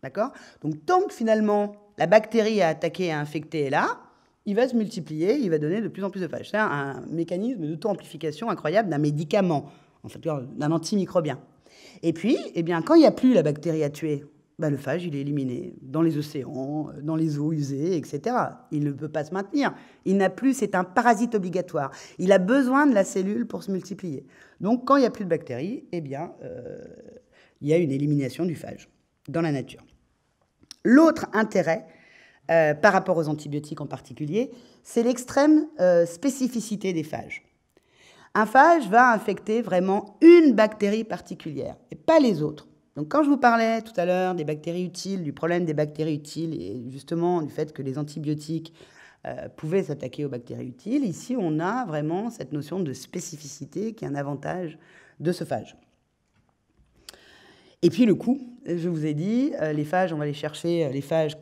D'accord? Donc, tant que finalement la bactérie a attaqué et a infecté est là, il va se multiplier, il va donner de plus en plus de phages. C'est un mécanisme d'auto-amplification incroyable d'un médicament, en fait, d'un antimicrobien. Et puis, eh bien, quand il n'y a plus la bactérie à tuer, bah, le phage, il est éliminé dans les océans, dans les eaux usées, etc. Il ne peut pas se maintenir. Il n'a plus, c'est un parasite obligatoire. Il a besoin de la cellule pour se multiplier. Donc, quand il n'y a plus de bactéries, eh bien, euh, il y a une élimination du phage dans la nature. L'autre intérêt, euh, par rapport aux antibiotiques en particulier, c'est l'extrême euh, spécificité des phages. Un phage va infecter vraiment une bactérie particulière et pas les autres. Donc quand je vous parlais tout à l'heure des bactéries utiles, du problème des bactéries utiles et justement du fait que les antibiotiques euh, pouvaient s'attaquer aux bactéries utiles, ici on a vraiment cette notion de spécificité qui est un avantage de ce phage. Et puis le coût, je vous ai dit, euh, les phages, on va aller chercher euh, les phages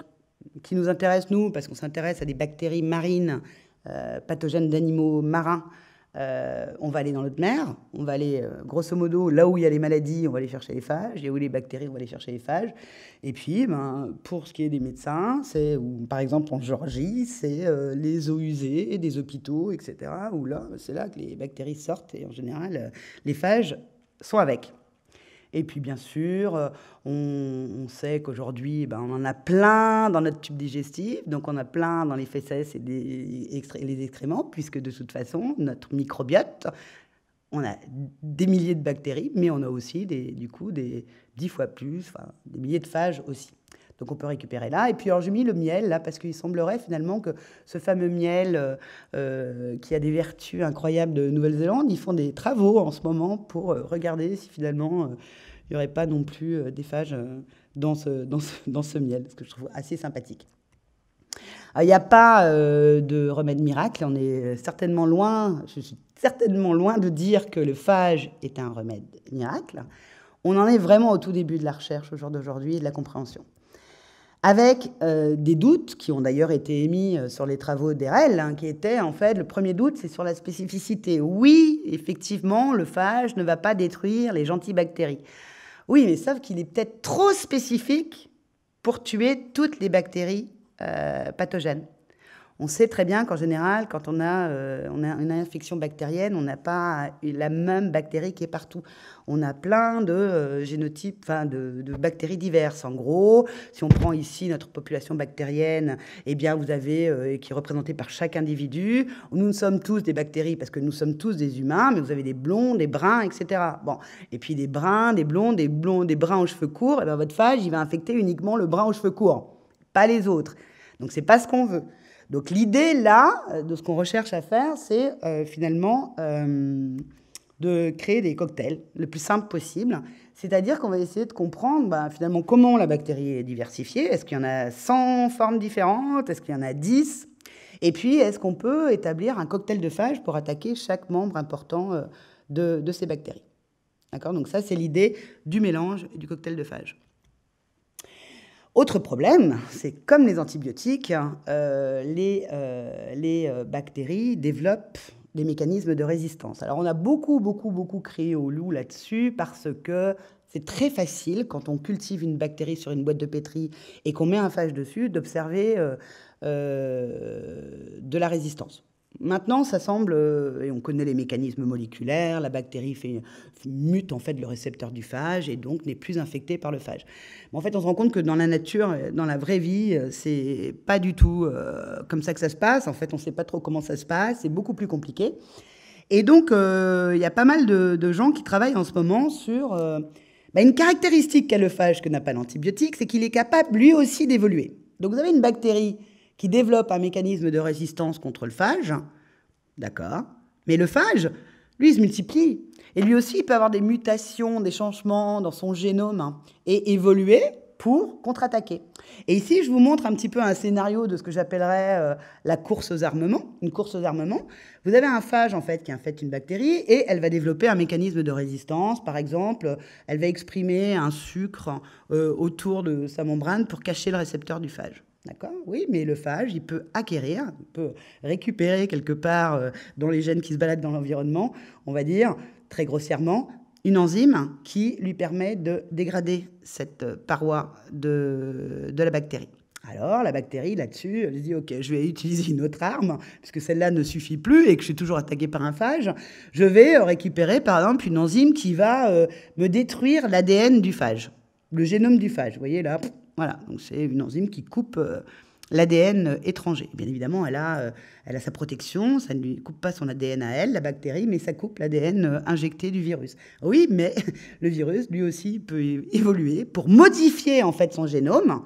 qui nous intéressent nous parce qu'on s'intéresse à des bactéries marines pathogènes d'animaux marins, on va aller dans notre mer, on va aller, grosso modo, là où il y a les maladies, on va aller chercher les phages, et où les bactéries, on va aller chercher les phages. Et puis, ben, pour ce qui est des médecins, c'est, par exemple en Géorgie, c'est les eaux usées des hôpitaux, etc., où là, c'est là que les bactéries sortent, et en général, les phages sont avec. Et puis bien sûr, euh, on, sait qu'aujourd'hui, ben, on en a plein dans notre tube digestif, donc on a plein dans les fesses et les excréments, puisque de toute façon, notre microbiote, on a des milliers de bactéries, mais on a aussi des, du coup des dix fois plus, enfin, des milliers de phages aussi. Donc on peut récupérer là. Et puis alors j'ai mis le miel là parce qu'il semblerait finalement que ce fameux miel euh, euh, qui a des vertus incroyables de Nouvelle-Zélande, ils font des travaux en ce moment pour regarder si finalement il n'y aurait pas non plus euh, des phages euh, dans ce, dans, dans ce miel, ce que je trouve assez sympathique. Il n'y a pas euh, de remède miracle, on est certainement loin, je suis certainement loin de dire que le phage est un remède miracle. On en est vraiment au tout début de la recherche au jour d'aujourd'hui et de la compréhension. Avec des doutes qui ont d'ailleurs été émis sur les travaux d'ERL, hein, qui étaient en fait, le premier doute, c'est sur la spécificité. Oui, effectivement, le phage ne va pas détruire les gentilles bactéries. Oui, mais sauf qu'il est peut-être trop spécifique pour tuer toutes les bactéries euh, pathogènes. On sait très bien qu'en général, quand on a, euh, on a une infection bactérienne, on n'a pas la même bactérie qui est partout. On a plein de euh, génotypes, enfin de, bactéries diverses. En gros, si on prend ici notre population bactérienne, eh bien vous avez euh, qui est représentée par chaque individu. Nous, sommes tous des bactéries parce que nous sommes tous des humains, mais vous avez des blonds, des bruns, etc. Bon, et puis des bruns, des blonds, des blonds, des bruns aux cheveux courts. Eh bien votre phage, il va infecter uniquement le brun aux cheveux courts, pas les autres. Donc c'est pas ce qu'on veut. Donc l'idée là, euh, de ce qu'on recherche à faire, c'est euh, finalement euh, de créer des cocktails le plus simple possible. C'est-à-dire qu'on va essayer de comprendre bah, finalement comment la bactérie est diversifiée. Est-ce qu'il y en a 100 formes différentes? Est-ce qu'il y en a 10 Et puis, est-ce qu'on peut établir un cocktail de phages pour attaquer chaque membre important de, de ces bactéries? D'accord? Donc ça, c'est l'idée du mélange et du cocktail de phages. Autre problème, c'est comme les antibiotiques, euh, les, euh, euh, bactéries développent des mécanismes de résistance. Alors on a beaucoup, beaucoup, beaucoup crié au loup là-dessus parce que c'est très facile quand on cultive une bactérie sur une boîte de pétri et qu'on met un phage dessus d'observer de la résistance. Maintenant, ça semble, euh, et on connaît les mécanismes moléculaires, la bactérie fait, mute en fait le récepteur du phage et donc n'est plus infectée par le phage. Mais en fait, on se rend compte que dans la nature, dans la vraie vie, euh, c'est pas du tout euh, comme ça que ça se passe. En fait, on ne sait pas trop comment ça se passe, c'est beaucoup plus compliqué. Et donc, il y a pas mal de, gens qui travaillent en ce moment sur bah, une caractéristique qu'a le phage que n'a pas l'antibiotique, c'est qu'il est capable lui aussi d'évoluer. Donc, vous avez une bactérie qui développe un mécanisme de résistance contre le phage, d'accord Mais le phage, lui, il se multiplie. Et lui aussi, il peut avoir des mutations, des changements dans son génome hein, et évoluer pour contre-attaquer. Et ici, je vous montre un petit peu un scénario de ce que j'appellerais euh, la course aux armements. Une course aux armements. Vous avez un phage, en fait, qui infecte une bactérie et elle va développer un mécanisme de résistance. Par exemple, elle va exprimer un sucre euh, autour de sa membrane pour cacher le récepteur du phage. D'accord Oui, mais le phage, il peut acquérir, il peut récupérer quelque part euh, dans les gènes qui se baladent dans l'environnement, on va dire très grossièrement, une enzyme qui lui permet de dégrader cette euh, paroi de, de la bactérie. Alors, la bactérie, là-dessus, elle dit, OK, je vais utiliser une autre arme, puisque celle-là ne suffit plus et que je suis toujours attaqué par un phage. Je vais euh, récupérer, par exemple, une enzyme qui va me détruire l'ADN du phage, le génome du phage. Vous voyez là, voilà, donc c'est une enzyme qui coupe euh, l'ADN étranger. Bien évidemment, elle a, euh, elle a sa protection, ça ne lui coupe pas son ADN à elle, la bactérie, mais ça coupe l'ADN euh, injecté du virus. Oui, mais <laughs> le virus, lui aussi, peut évoluer pour modifier en fait son génome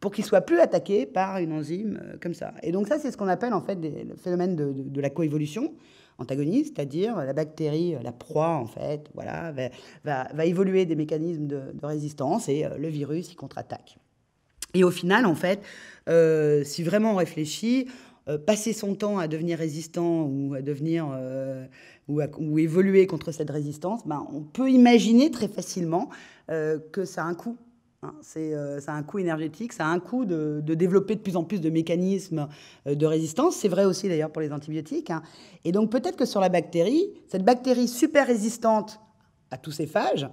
pour qu'il soit plus attaqué par une enzyme comme ça. Et donc ça, c'est ce qu'on appelle en fait le phénomène de, la coévolution antagoniste, c'est-à-dire la bactérie, la proie en fait, voilà, va, évoluer des mécanismes de, de résistance et le virus, il contre-attaque. Et au final, en fait, euh, si vraiment on réfléchit, euh, passer son temps à devenir résistant ou à devenir euh, ou, ou, évoluer contre cette résistance, ben, on peut imaginer très facilement que ça a un coût. Hein. C'est, ça a un coût énergétique, ça a un coût de, développer de plus en plus de mécanismes de résistance. C'est vrai aussi d'ailleurs pour les antibiotiques. Hein. Et donc peut-être que sur la bactérie, cette bactérie super résistante à tous ces phages,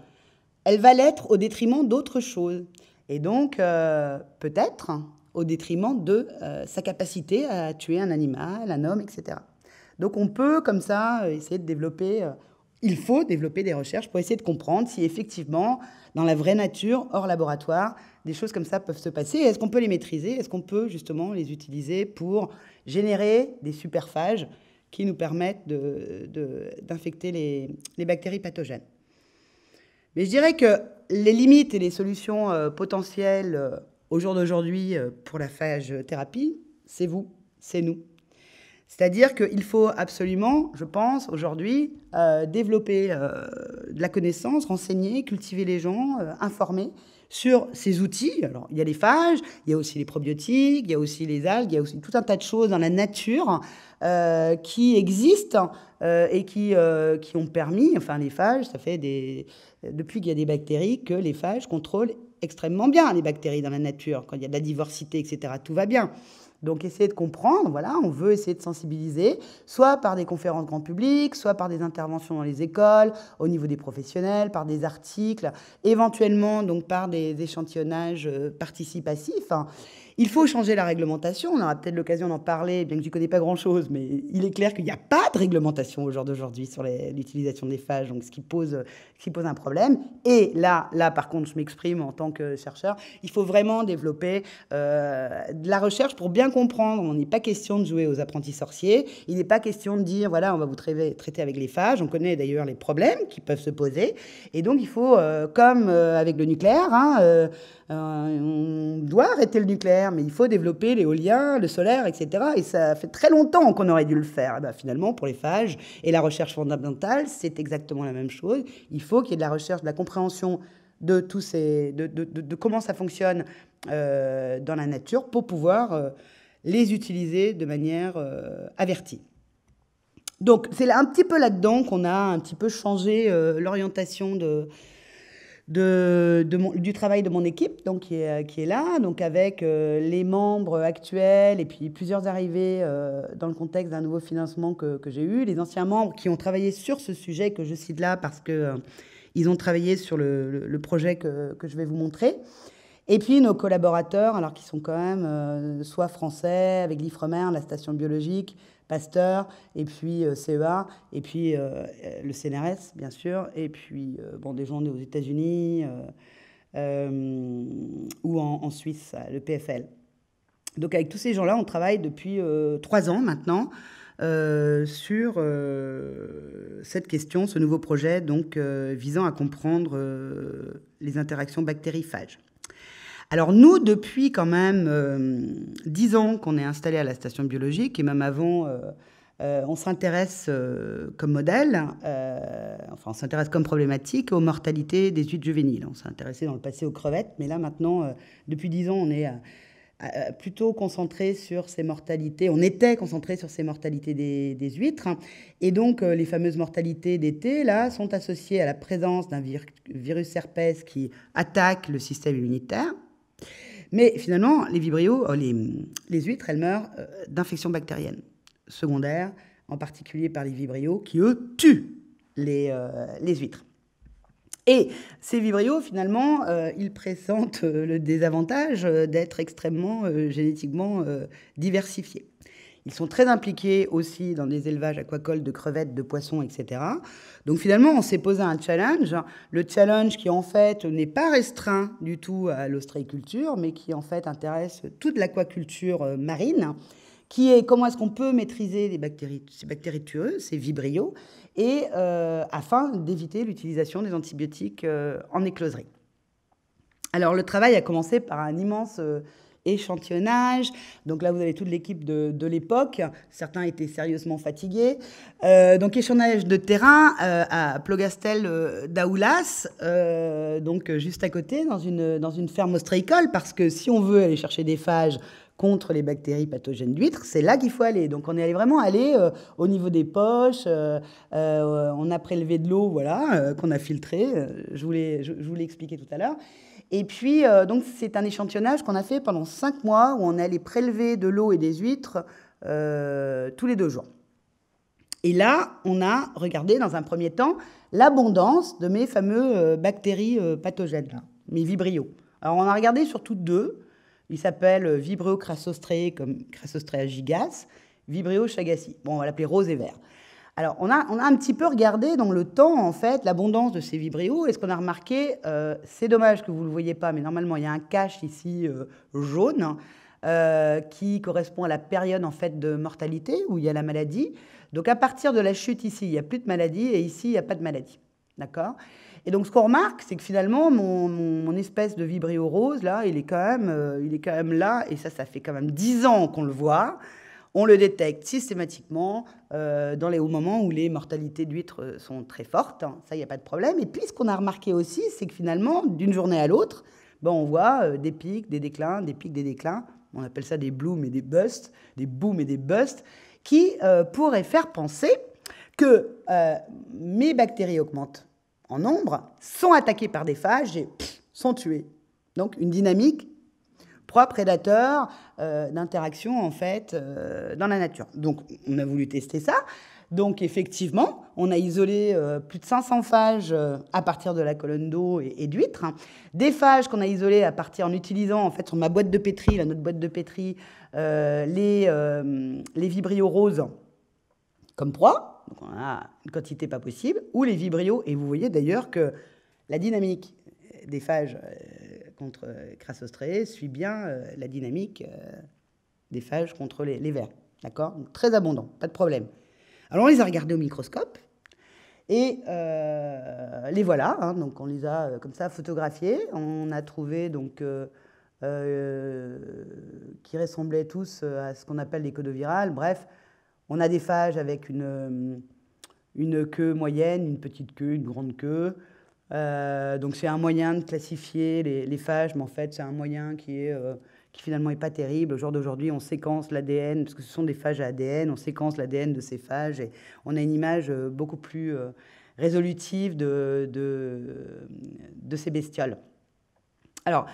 elle va l'être au détriment d'autres choses. Et donc peut-être au détriment de sa capacité à tuer un animal, un homme, etc. Donc on peut comme ça essayer de développer il faut développer des recherches pour essayer de comprendre si effectivement, dans la vraie nature, hors laboratoire, des choses comme ça peuvent se passer. Est-ce qu'on peut les maîtriser? Est-ce qu'on peut justement les utiliser pour générer des superphages qui nous permettent d'infecter les, bactéries pathogènes? Mais je dirais que les limites et les solutions euh, potentielles euh, au jour d'aujourd'hui euh, pour la phage thérapie, c'est vous, c'est nous. C'est-à-dire qu'il faut absolument, je pense, aujourd'hui, développer de la connaissance, renseigner, cultiver les gens, informer sur ces outils. Alors, il y a les phages, il y a aussi les probiotiques, il y a aussi les algues, il y a aussi tout un tas de choses dans la nature qui existent et qui, qui ont permis, enfin les phages, ça fait des, depuis qu'il y a des bactéries, que les phages contrôlent extrêmement bien les bactéries dans la nature. Quand il y a de la diversité, etc., tout va bien. Donc essayer de comprendre, voilà, on veut essayer de sensibiliser, soit par des conférences grand public, soit par des interventions dans les écoles, au niveau des professionnels, par des articles, éventuellement donc par des échantillonnages euh, participatifs. Il faut changer la réglementation. On aura peut-être l'occasion d'en parler, bien que je ne connais pas grand-chose, mais il est clair qu'il n'y a pas de réglementation au jour d'aujourd'hui sur l'utilisation des phages, donc ce qui, pose, ce qui pose un problème. Et là, là, par contre, je m'exprime en tant que chercheur, il faut vraiment développer euh, de la recherche pour bien comprendre. On n'est pas question de jouer aux apprentis sorciers. Il n'est pas question de dire, voilà, on va vous traiter avec les phages. On connaît d'ailleurs les problèmes qui peuvent se poser. Et donc, il faut, euh, comme euh, avec le nucléaire, hein, on doit arrêter le nucléaire, mais il faut développer l'éolien, le solaire, etc. Et ça fait très longtemps qu'on aurait dû le faire. Eh ben, finalement, pour les phages et la recherche fondamentale, c'est exactement la même chose. Il faut qu'il y ait de la recherche, de la compréhension de, tous ces, de, comment ça fonctionne euh, dans la nature pour pouvoir euh, les utiliser de manière euh, avertie. Donc, c'est un petit peu là-dedans qu'on a un petit peu changé l'orientation de, du travail de mon équipe, donc qui est, qui est là, donc avec euh, les membres actuels et puis plusieurs arrivées euh, dans le contexte d'un nouveau financement que, que j'ai eu, les anciens membres qui ont travaillé sur ce sujet que je cite là parce que euh, ils ont travaillé sur le, le, projet que, que, je vais vous montrer. Et puis nos collaborateurs, alors qui sont quand même soit français avec l'IFREMER, la station biologique, Pasteur, et puis euh, CEA, et puis euh, le CNRS, bien sûr, et puis euh, bon, des gens aux États-Unis ou en, Suisse, le PFL. Donc avec tous ces gens-là, on travaille depuis trois ans maintenant sur cette question, ce nouveau projet donc visant à comprendre les interactions bactériophages. Alors nous, depuis quand même euh, dix ans qu'on est installé à la station biologique, et même avant, euh, euh, on s'intéresse comme modèle, enfin on s'intéresse comme problématique aux mortalités des huîtres juvéniles. On s'est intéressé dans le passé aux crevettes, mais là maintenant, depuis dix ans, on est plutôt concentré sur ces mortalités, on était concentré sur ces mortalités des, des huîtres, et donc les fameuses mortalités d'été, là, sont associées à la présence d'un virus herpès qui attaque le système immunitaire, mais finalement, les vibrios, euh, les, huîtres, elles meurent euh, d'infections bactériennes secondaires, en particulier par les vibrios, qui eux tuent les, euh, les huîtres. Et ces vibrios, finalement, ils présentent le désavantage d'être extrêmement génétiquement diversifiés. Ils sont très impliqués aussi dans des élevages aquacoles de crevettes, de poissons, etc. Donc finalement, on s'est posé un challenge. Le challenge qui en fait n'est pas restreint du tout à l'ostréiculture, mais qui en fait intéresse toute l'aquaculture euh, marine, qui est comment est-ce qu'on peut maîtriser ces bactéries tueuses, ces vibrios, et euh, afin d'éviter l'utilisation des antibiotiques euh, en écloserie. Alors le travail a commencé par un immense échantillonnage. Donc là, vous avez toute l'équipe de, de l'époque. Certains étaient sérieusement fatigués. Euh, donc échantillonnage de terrain euh, à Plogastel euh, d'Aoulas, donc juste à côté, dans une, dans une ferme ostréicole, parce que si on veut aller chercher des phages contre les bactéries pathogènes d'huîtres, c'est là qu'il faut aller. Donc on est allé vraiment aller au niveau des poches, on a prélevé de l'eau, voilà, qu'on a filtré, je vous l'ai je, je expliqué tout à l'heure. Et puis, donc, c'est un échantillonnage qu'on a fait pendant cinq mois où on allait prélever de l'eau et des huîtres tous les deux jours. Et là, on a regardé dans un premier temps l'abondance de mes fameux bactéries pathogènes, mes vibrios. Alors, on a regardé surtout deux. Ils s'appellent Vibrio crassostrée comme Crassostrea gigas, Vibrio chagassi. Bon, on va l'appeler rose et vert. Alors, on a, on a un petit peu regardé dans le temps, en fait, l'abondance de ces vibrios. Et ce qu'on a remarqué, euh, c'est dommage que vous ne le voyez pas, mais normalement, il y a un cache ici euh, jaune euh, qui correspond à la période, en fait, de mortalité où il y a la maladie. Donc, à partir de la chute ici, il n'y a plus de maladie et ici, il n'y a pas de maladie. D'accord? Et donc, ce qu'on remarque, c'est que finalement, mon, espèce de vibrio rose, là, il est, quand même, il est quand même là, et ça, ça fait quand même 10 ans qu'on le voit. On le détecte systématiquement euh, dans les hauts moments où les mortalités d'huîtres sont très fortes. Hein. Ça, il n'y a pas de problème. Et puis, ce qu'on a remarqué aussi, c'est que finalement, d'une journée à l'autre, ben, on voit euh, des pics, des déclins, des pics, des déclins. On appelle ça des blooms et des busts, des booms et des busts, qui euh, pourraient faire penser que mes bactéries augmentent en nombre, sont attaquées par des phages et sont tuées. Donc, une dynamique proie-prédateur euh, d'interaction en fait euh, dans la nature. Donc on a voulu tester ça. Donc effectivement, on a isolé euh, plus de 500 phages à partir de la colonne d'eau et, d'huîtres. Des phages qu'on a isolés à partir en utilisant en fait sur ma boîte de pétri, la notre boîte de pétri, les, les vibrios roses comme proie. Donc on a une quantité pas possible. Ou les vibrios. Et vous voyez d'ailleurs que la dynamique des phages contre euh, Crassostreae suit bien euh, la dynamique euh, des phages contre les, vers. D'accord? Très abondant, pas de problème. Alors on les a regardés au microscope et les voilà. Hein, donc on les a comme ça photographiés. On a trouvé donc qui ressemblaient tous à ce qu'on appelle les codovirales. Bref, on a des phages avec une, une queue moyenne, une petite queue, une grande queue. Euh, donc c'est un moyen de classifier les, phages, mais en fait c'est un moyen qui est euh, qui finalement n'est pas terrible. Au jour d'aujourd'hui, on séquence l'ADN, parce que ce sont des phages à ADN, on séquence l'ADN de ces phages et on a une image euh, beaucoup plus résolutive de, de, de, ces bestioles. Alors,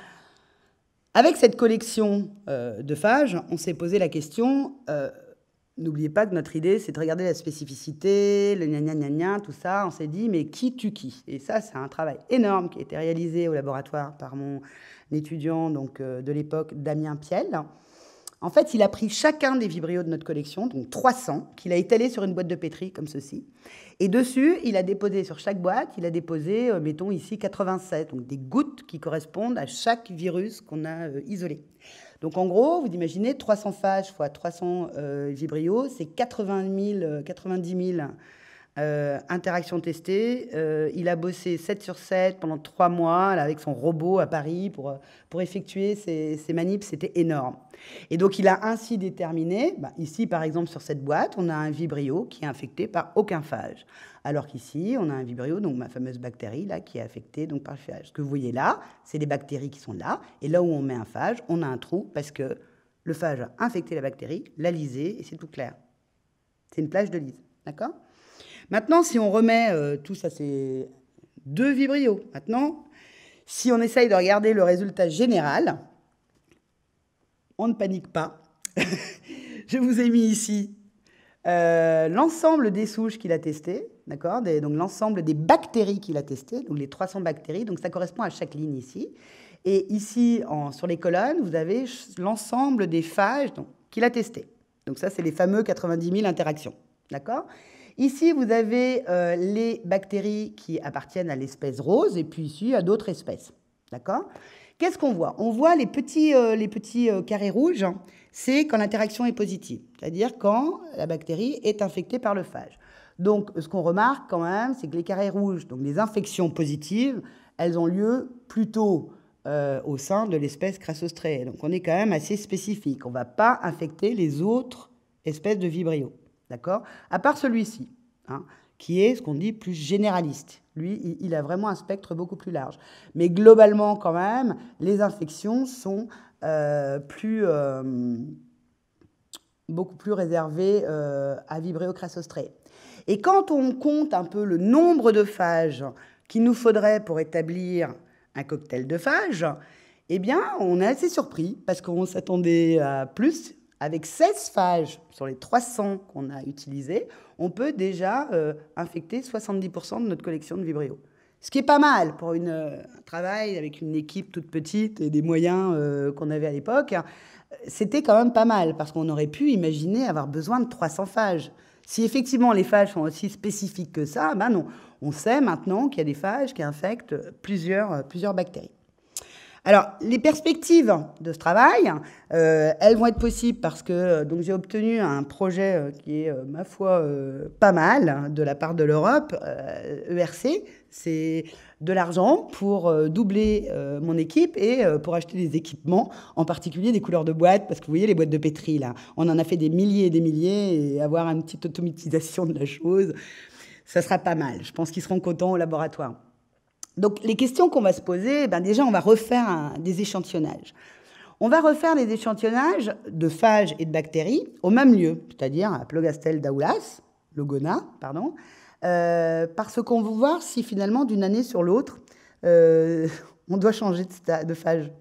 avec cette collection de phages, on s'est posé la question N'oubliez pas que notre idée, c'est de regarder la spécificité, le gna gna gna tout ça. On s'est dit, mais qui tue qui? Et ça, c'est un travail énorme qui a été réalisé au laboratoire par mon étudiant donc, euh, de l'époque, Damien Piel. En fait, il a pris chacun des vibrios de notre collection, donc 300, qu'il a étalé sur une boîte de pétri, comme ceci. Et dessus, il a déposé sur chaque boîte, il a déposé, euh, mettons ici, 87, donc des gouttes qui correspondent à chaque virus qu'on a euh, isolé. Donc en gros, vous imaginez 300 phages fois 300 euh, vibrios, c'est 80 000, 90 000 interactions testées. Euh, il a bossé 7 sur 7 pendant 3 mois avec son robot à Paris pour, pour effectuer ces, ces manips. C'était énorme. Et donc il a ainsi déterminé, bah, ici par exemple sur cette boîte, on a un vibrio qui est infecté par aucun phage. Alors qu'ici, on a un vibrio, donc ma fameuse bactérie là, qui est affectée donc, par le phage. Ce que vous voyez là, c'est les bactéries qui sont là. Et là où on met un phage, on a un trou parce que le phage a infecté la bactérie, l'a lisé, et c'est tout clair. C'est une plage de lise. D'accord? Maintenant, si on remet euh, tout ça, c'est deux vibrios. Maintenant, si on essaye de regarder le résultat général, on ne panique pas. <laughs> Je vous ai mis ici euh, l'ensemble des souches qu'il a testées, d'accord Donc l'ensemble des bactéries qu'il a testées, donc les 300 bactéries, donc ça correspond à chaque ligne ici. Et ici, sur les colonnes, vous avez l'ensemble des phages qu'il a testées. Donc ça, c'est les fameux 90 000 interactions, d'accord Ici, vous avez euh, les bactéries qui appartiennent à l'espèce rose, et puis ici, à d'autres espèces, d'accord? Qu'est-ce qu'on voit? On voit les petits, euh, petits carrés rouges c'est quand l'interaction est positive, c'est-à-dire quand la bactérie est infectée par le phage. Donc, ce qu'on remarque quand même, c'est que les carrés rouges, donc les infections positives, elles ont lieu plutôt euh, au sein de l'espèce Crassostreae. Donc, on est quand même assez spécifique. On ne va pas infecter les autres espèces de vibrio, d'accord? À part celui-ci, hein, qui est ce qu'on dit plus généraliste. Lui, il a vraiment un spectre beaucoup plus large. Mais globalement, quand même, les infections sont euh, plus, euh, beaucoup plus réservé euh, à Vibrio crassostré. Et quand on compte un peu le nombre de phages qu'il nous faudrait pour établir un cocktail de phages, eh bien, on est assez surpris parce qu'on s'attendait à plus. Avec 16 phages sur les 300 qu'on a utilisés, on peut déjà euh, infecter 70% de notre collection de Vibrio. Ce qui est pas mal pour euh, un travail avec une équipe toute petite et des moyens euh, qu'on avait à l'époque. C'était quand même pas mal parce qu'on aurait pu imaginer avoir besoin de 300 phages. Si effectivement les phages sont aussi spécifiques que ça, ben non. On sait maintenant qu'il y a des phages qui infectent plusieurs, plusieurs bactéries. Alors, les perspectives de ce travail, euh, elles vont être possibles parce que euh, donc j'ai obtenu un projet euh, qui est, ma foi, pas mal hein, de la part de l'Europe, ERC. E C'est de l'argent pour doubler mon équipe et pour acheter des équipements, en particulier des couleurs de boîtes, parce que vous voyez les boîtes de pétri là, on en a fait des milliers et des milliers et avoir une petite automatisation de la chose, ça sera pas mal. Je pense qu'ils seront contents au laboratoire. Donc les questions qu'on va se poser, ben déjà on va refaire des échantillonnages. On va refaire des échantillonnages de phages et de bactéries au même lieu, c'est-à-dire à Plogastel d'Aoulas, Logona, pardon, euh, parce qu'on veut voir si finalement d'une année sur l'autre, euh, on doit changer de, de phage.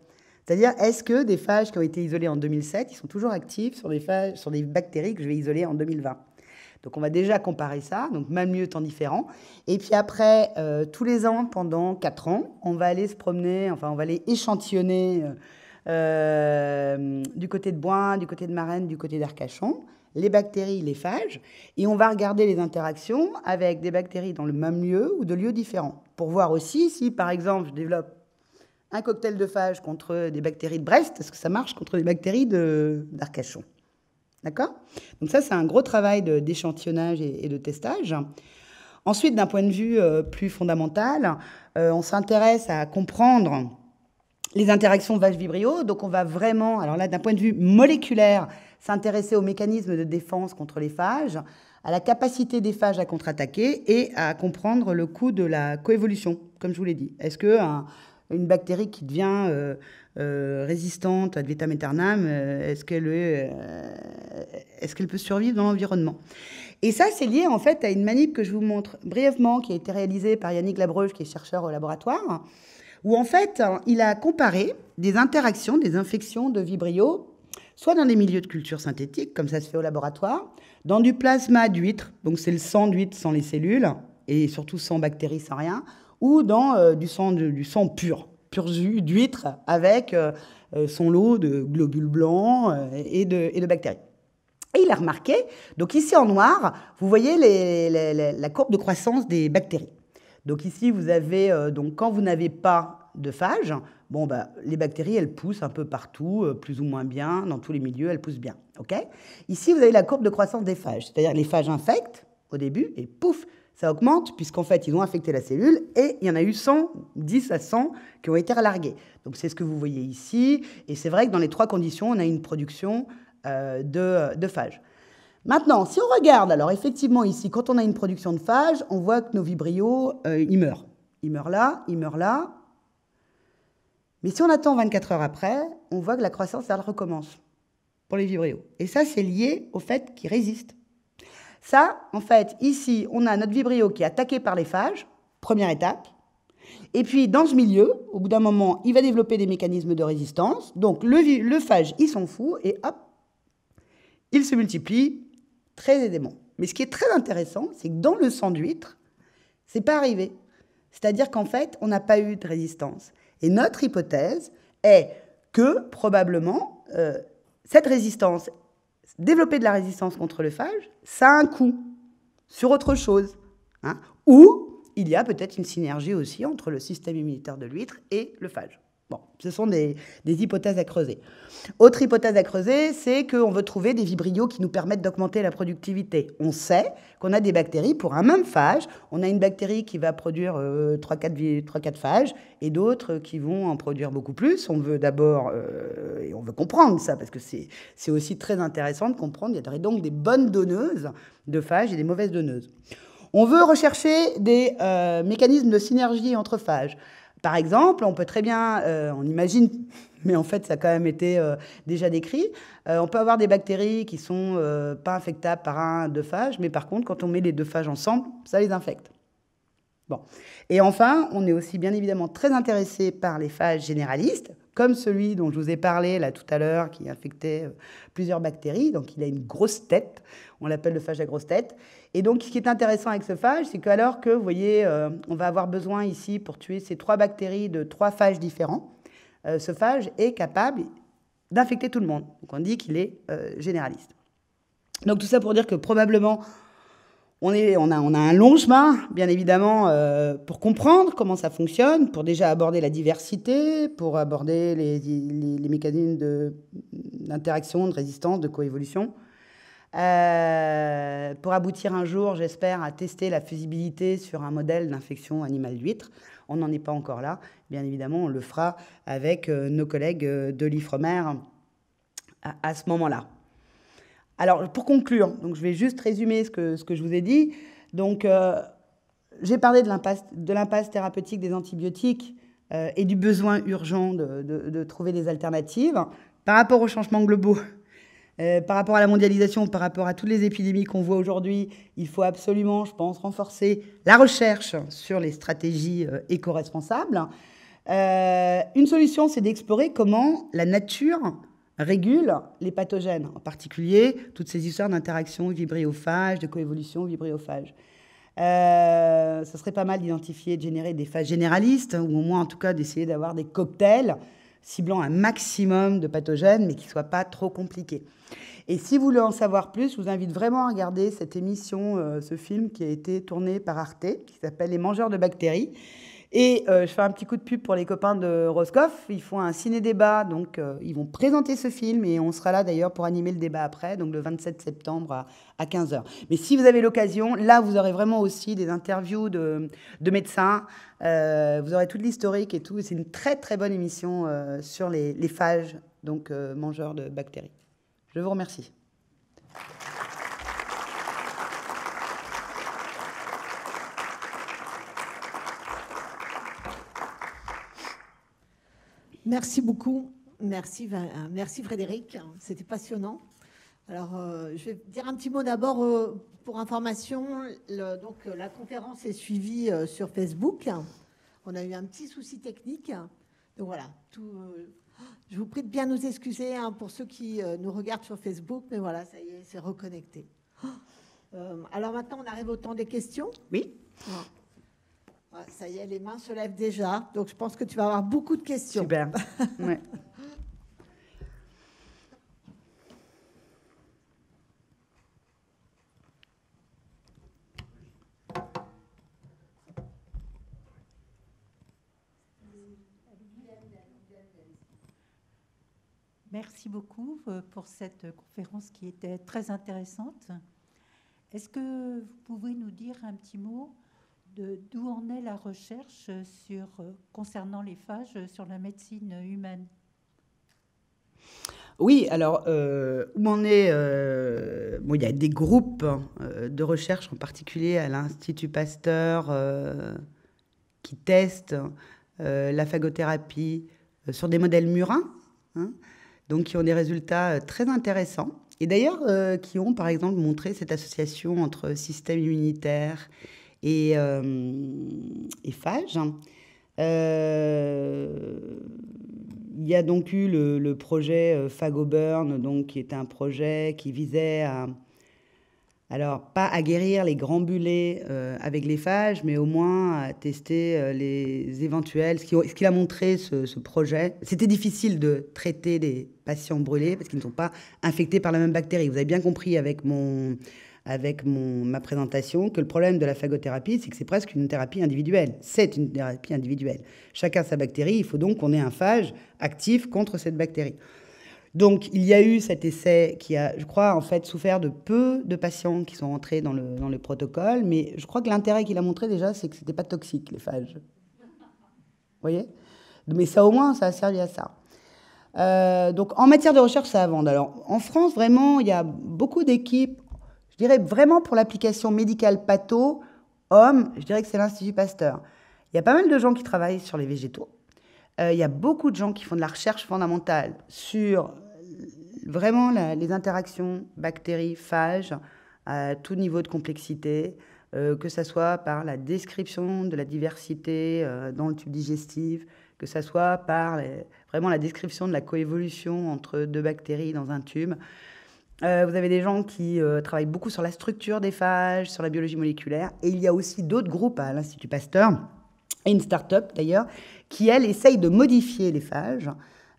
C'est-à-dire, est-ce que des phages qui ont été isolés en 2007, ils sont toujours actifs sur des bactéries que je vais isoler en 2020 donc on va déjà comparer ça, donc même lieu, temps différent. Et puis après, euh, tous les ans, pendant 4 ans, on va aller se promener, enfin on va aller échantillonner euh, euh, du côté de Boin, du côté de Marraine, du côté d'Arcachon, les bactéries, les phages, et on va regarder les interactions avec des bactéries dans le même lieu ou de lieux différents, pour voir aussi si, par exemple, je développe un cocktail de phages contre des bactéries de Brest, est-ce que ça marche contre des bactéries d'Arcachon D'accord? Donc ça, c'est un gros travail d'échantillonnage et, de testage. Ensuite, d'un point de vue euh, plus fondamental, euh, on s'intéresse à comprendre les interactions vache-vibrio. Donc on va vraiment, alors là, d'un point de vue moléculaire, s'intéresser aux mécanismes de défense contre les phages, à la capacité des phages à contre-attaquer et à comprendre le coût de la coévolution, comme je vous l'ai dit. Est-ce que une bactérie qui devient euh, euh, résistante à vitam aeternam, euh, est-ce qu'elle est, est peut survivre dans l'environnement? Et ça, c'est lié en fait à une manip que je vous montre brièvement, qui a été réalisée par Yannick Labreuge, qui est chercheur au laboratoire, où en fait, il a comparé des interactions, des infections de vibrio, soit dans des milieux de culture synthétique, comme ça se fait au laboratoire, dans du plasma d'huître, donc c'est le sang d'huître sans les cellules, et surtout sans bactéries, sans rien, ou dans euh, du, sang, pur, pur d'huître, avec euh, euh, son lot de globules blancs et, de, et, de, bactéries. Et il a remarqué, donc ici en noir, vous voyez la courbe de croissance des bactéries. Donc ici, vous avez, donc quand vous n'avez pas de phage, bon, bah, les bactéries, elles poussent un peu partout, plus ou moins bien, dans tous les milieux, elles poussent bien. ok? Ici, vous avez la courbe de croissance des phages, c'est-à-dire les phages infectent au début, et pouf, ça augmente puisqu'en fait, ils ont infecté la cellule et il y en a eu 100, 10 à 100 qui ont été relargués. Donc c'est ce que vous voyez ici. Et c'est vrai que dans les trois conditions, on a une production euh, de, de phages. Maintenant, si on regarde, alors effectivement ici, quand on a une production de phages, on voit que nos vibrios, euh, ils meurent. Ils meurent là, ils meurent là. Mais si on attend 24 heures après, on voit que la croissance, elle recommence pour les vibrios. Et ça, c'est lié au fait qu'ils résistent. Ça, en fait, ici, on a notre vibrio qui est attaqué par les phages, première étape. Et puis, dans ce milieu, au bout d'un moment, il va développer des mécanismes de résistance. Donc, le, phage, il s'en fout et hop, il se multiplie très aisément. Mais ce qui est très intéressant, c'est que dans le sang d'huître, c'est pas arrivé. C'est-à-dire qu'en fait, on n'a pas eu de résistance. Et notre hypothèse est que probablement euh, cette résistance développer de la résistance contre le phage, ça a un coût sur autre chose. Hein. Ou il y a peut-être une synergie aussi entre le système immunitaire de l'huître et le phage. Ce sont des, hypothèses à creuser. Autre hypothèse à creuser, c'est qu'on veut trouver des vibrios qui nous permettent d'augmenter la productivité. On sait qu'on a des bactéries pour un même phage. On a une bactérie qui va produire 3-4 euh, phages et d'autres qui vont en produire beaucoup plus. On veut d'abord, euh, et on veut comprendre ça, parce que c'est aussi très intéressant de comprendre, il y a donc des bonnes donneuses de phages et des mauvaises donneuses. On veut rechercher des euh, mécanismes de synergie entre phages. Par exemple, on peut très bien, euh, on imagine, <laughs> mais en fait ça a quand même été euh, déjà décrit, euh, on peut avoir des bactéries qui sont pas infectables par un deux phages, mais par contre quand on met les deux phages ensemble, ça les infecte. Bon. Et enfin, on est aussi bien évidemment très intéressé par les phages généralistes, comme celui dont je vous ai parlé là tout à l'heure, qui infectait plusieurs bactéries. Donc il a une grosse tête, on l'appelle le phage à grosse tête. Et donc ce qui est intéressant avec ce phage, c'est qu'alors que, vous voyez, euh, on va avoir besoin ici pour tuer ces trois bactéries de trois phages différents, euh, ce phage est capable d'infecter tout le monde. Donc on dit qu'il est généraliste. Donc tout ça pour dire que probablement on, a, un long chemin, bien évidemment, euh, pour comprendre comment ça fonctionne, pour déjà aborder la diversité, pour aborder les mécanismes d'interaction, de, résistance, de coévolution, euh, pour aboutir un jour, j'espère, à tester la faisabilité sur un modèle d'infection animale d'huître. On n'en est pas encore là. Bien évidemment, on le fera avec euh, nos collègues de l'IFREMER à, ce moment-là. Alors, pour conclure, donc je vais juste résumer ce que, je vous ai dit. Donc, euh, j'ai parlé de l'impasse thérapeutique des antibiotiques euh, et du besoin urgent de, de, trouver des alternatives. Par rapport aux changements globaux, euh, par rapport à la mondialisation, par rapport à toutes les épidémies qu'on voit aujourd'hui, il faut absolument, je pense, renforcer la recherche sur les stratégies éco-responsables. une solution, c'est d'explorer comment la nature régule les pathogènes, en particulier toutes ces histoires d'interaction vibréophage, de coévolution vibréophage. Euh, ça serait pas mal d'identifier, de générer des phages généralistes, ou au moins en tout cas d'essayer d'avoir des cocktails ciblant un maximum de pathogènes, mais qui ne soient pas trop compliqués. Et si vous voulez en savoir plus, je vous invite vraiment à regarder cette émission, euh, ce film qui a été tourné par Arte, qui s'appelle Les mangeurs de bactéries, et euh, je fais un petit coup de pub pour les copains de Roscoff. Ils font un ciné-débat, donc euh, ils vont présenter ce film et on sera là d'ailleurs pour animer le débat après, donc le 27 septembre à, 15h. Mais si vous avez l'occasion, là vous aurez vraiment aussi des interviews de, médecins, euh, vous aurez toute l'historique et tout. C'est une très très bonne émission sur les, les, phages, donc mangeurs de bactéries. Je vous remercie. Merci beaucoup. Merci, merci Frédéric. C'était passionnant. Alors, euh, je vais dire un petit mot d'abord euh, pour information. donc, la conférence est suivie euh, sur Facebook. On a eu un petit souci technique. Donc voilà. Tout, je vous prie de bien nous excuser hein, pour ceux qui nous regardent sur Facebook, mais voilà, ça y est, c'est reconnecté. alors maintenant, on arrive au temps des questions. Oui. Ça y est, les mains se lèvent déjà. Donc, je pense que tu vas avoir beaucoup de questions. Super. <laughs> ouais. Merci beaucoup euh, pour cette conférence qui était très intéressante. Est-ce que vous pouvez nous dire un petit mot d'où en est la recherche sur, euh, concernant les phages sur la médecine humaine? Oui, alors, euh, où en est euh, bon, Il y a des groupes de recherche, en particulier à l'Institut Pasteur, qui testent la phagothérapie sur des modèles murins, hein, donc qui ont des résultats très intéressants. Et d'ailleurs, qui ont, par exemple, montré cette association entre système immunitaire euh, et phage. Euh, il y a donc eu le, projet euh, Phagoburn, donc, qui est un projet qui visait à, alors pas à guérir les grands bulets avec les phages, mais au moins à tester les éventuels. Ce qu'il a montré, ce, ce projet, c'était difficile de traiter des patients brûlés parce qu'ils ne sont pas infectés par la même bactérie. Vous avez bien compris avec mon avec ma présentation que le problème de la phagothérapie, c'est que c'est presque une thérapie individuelle. C'est une thérapie individuelle. Chacun sa bactérie, il faut donc qu'on ait un phage actif contre cette bactérie. Donc, il y a eu cet essai qui a, je crois, en fait, souffert de peu de patients qui sont entrés dans le, dans le protocole, mais je crois que l'intérêt qu'il a montré déjà, c'est que ce n'était pas toxique, les phages. Vous voyez? Mais ça, au moins, ça a servi à ça. Euh, donc, en matière de recherche, ça avance. Alors, en France, vraiment, il y a beaucoup d'équipes je dirais vraiment pour l'application médicale patho, homme, je dirais que c'est l'Institut Pasteur. Il y a pas mal de gens qui travaillent sur les végétaux. Euh, il y a beaucoup de gens qui font de la recherche fondamentale sur vraiment les interactions bactéries, phages, à tout niveau de complexité, que ce soit par la description de la diversité dans le tube digestif, que ce soit par vraiment la description de la coévolution entre deux bactéries dans un tube. Vous avez des gens qui travaillent beaucoup sur la structure des phages, sur la biologie moléculaire. Et il y a aussi d'autres groupes à l'Institut Pasteur, et une start-up d'ailleurs, qui, elle, essaye de modifier les phages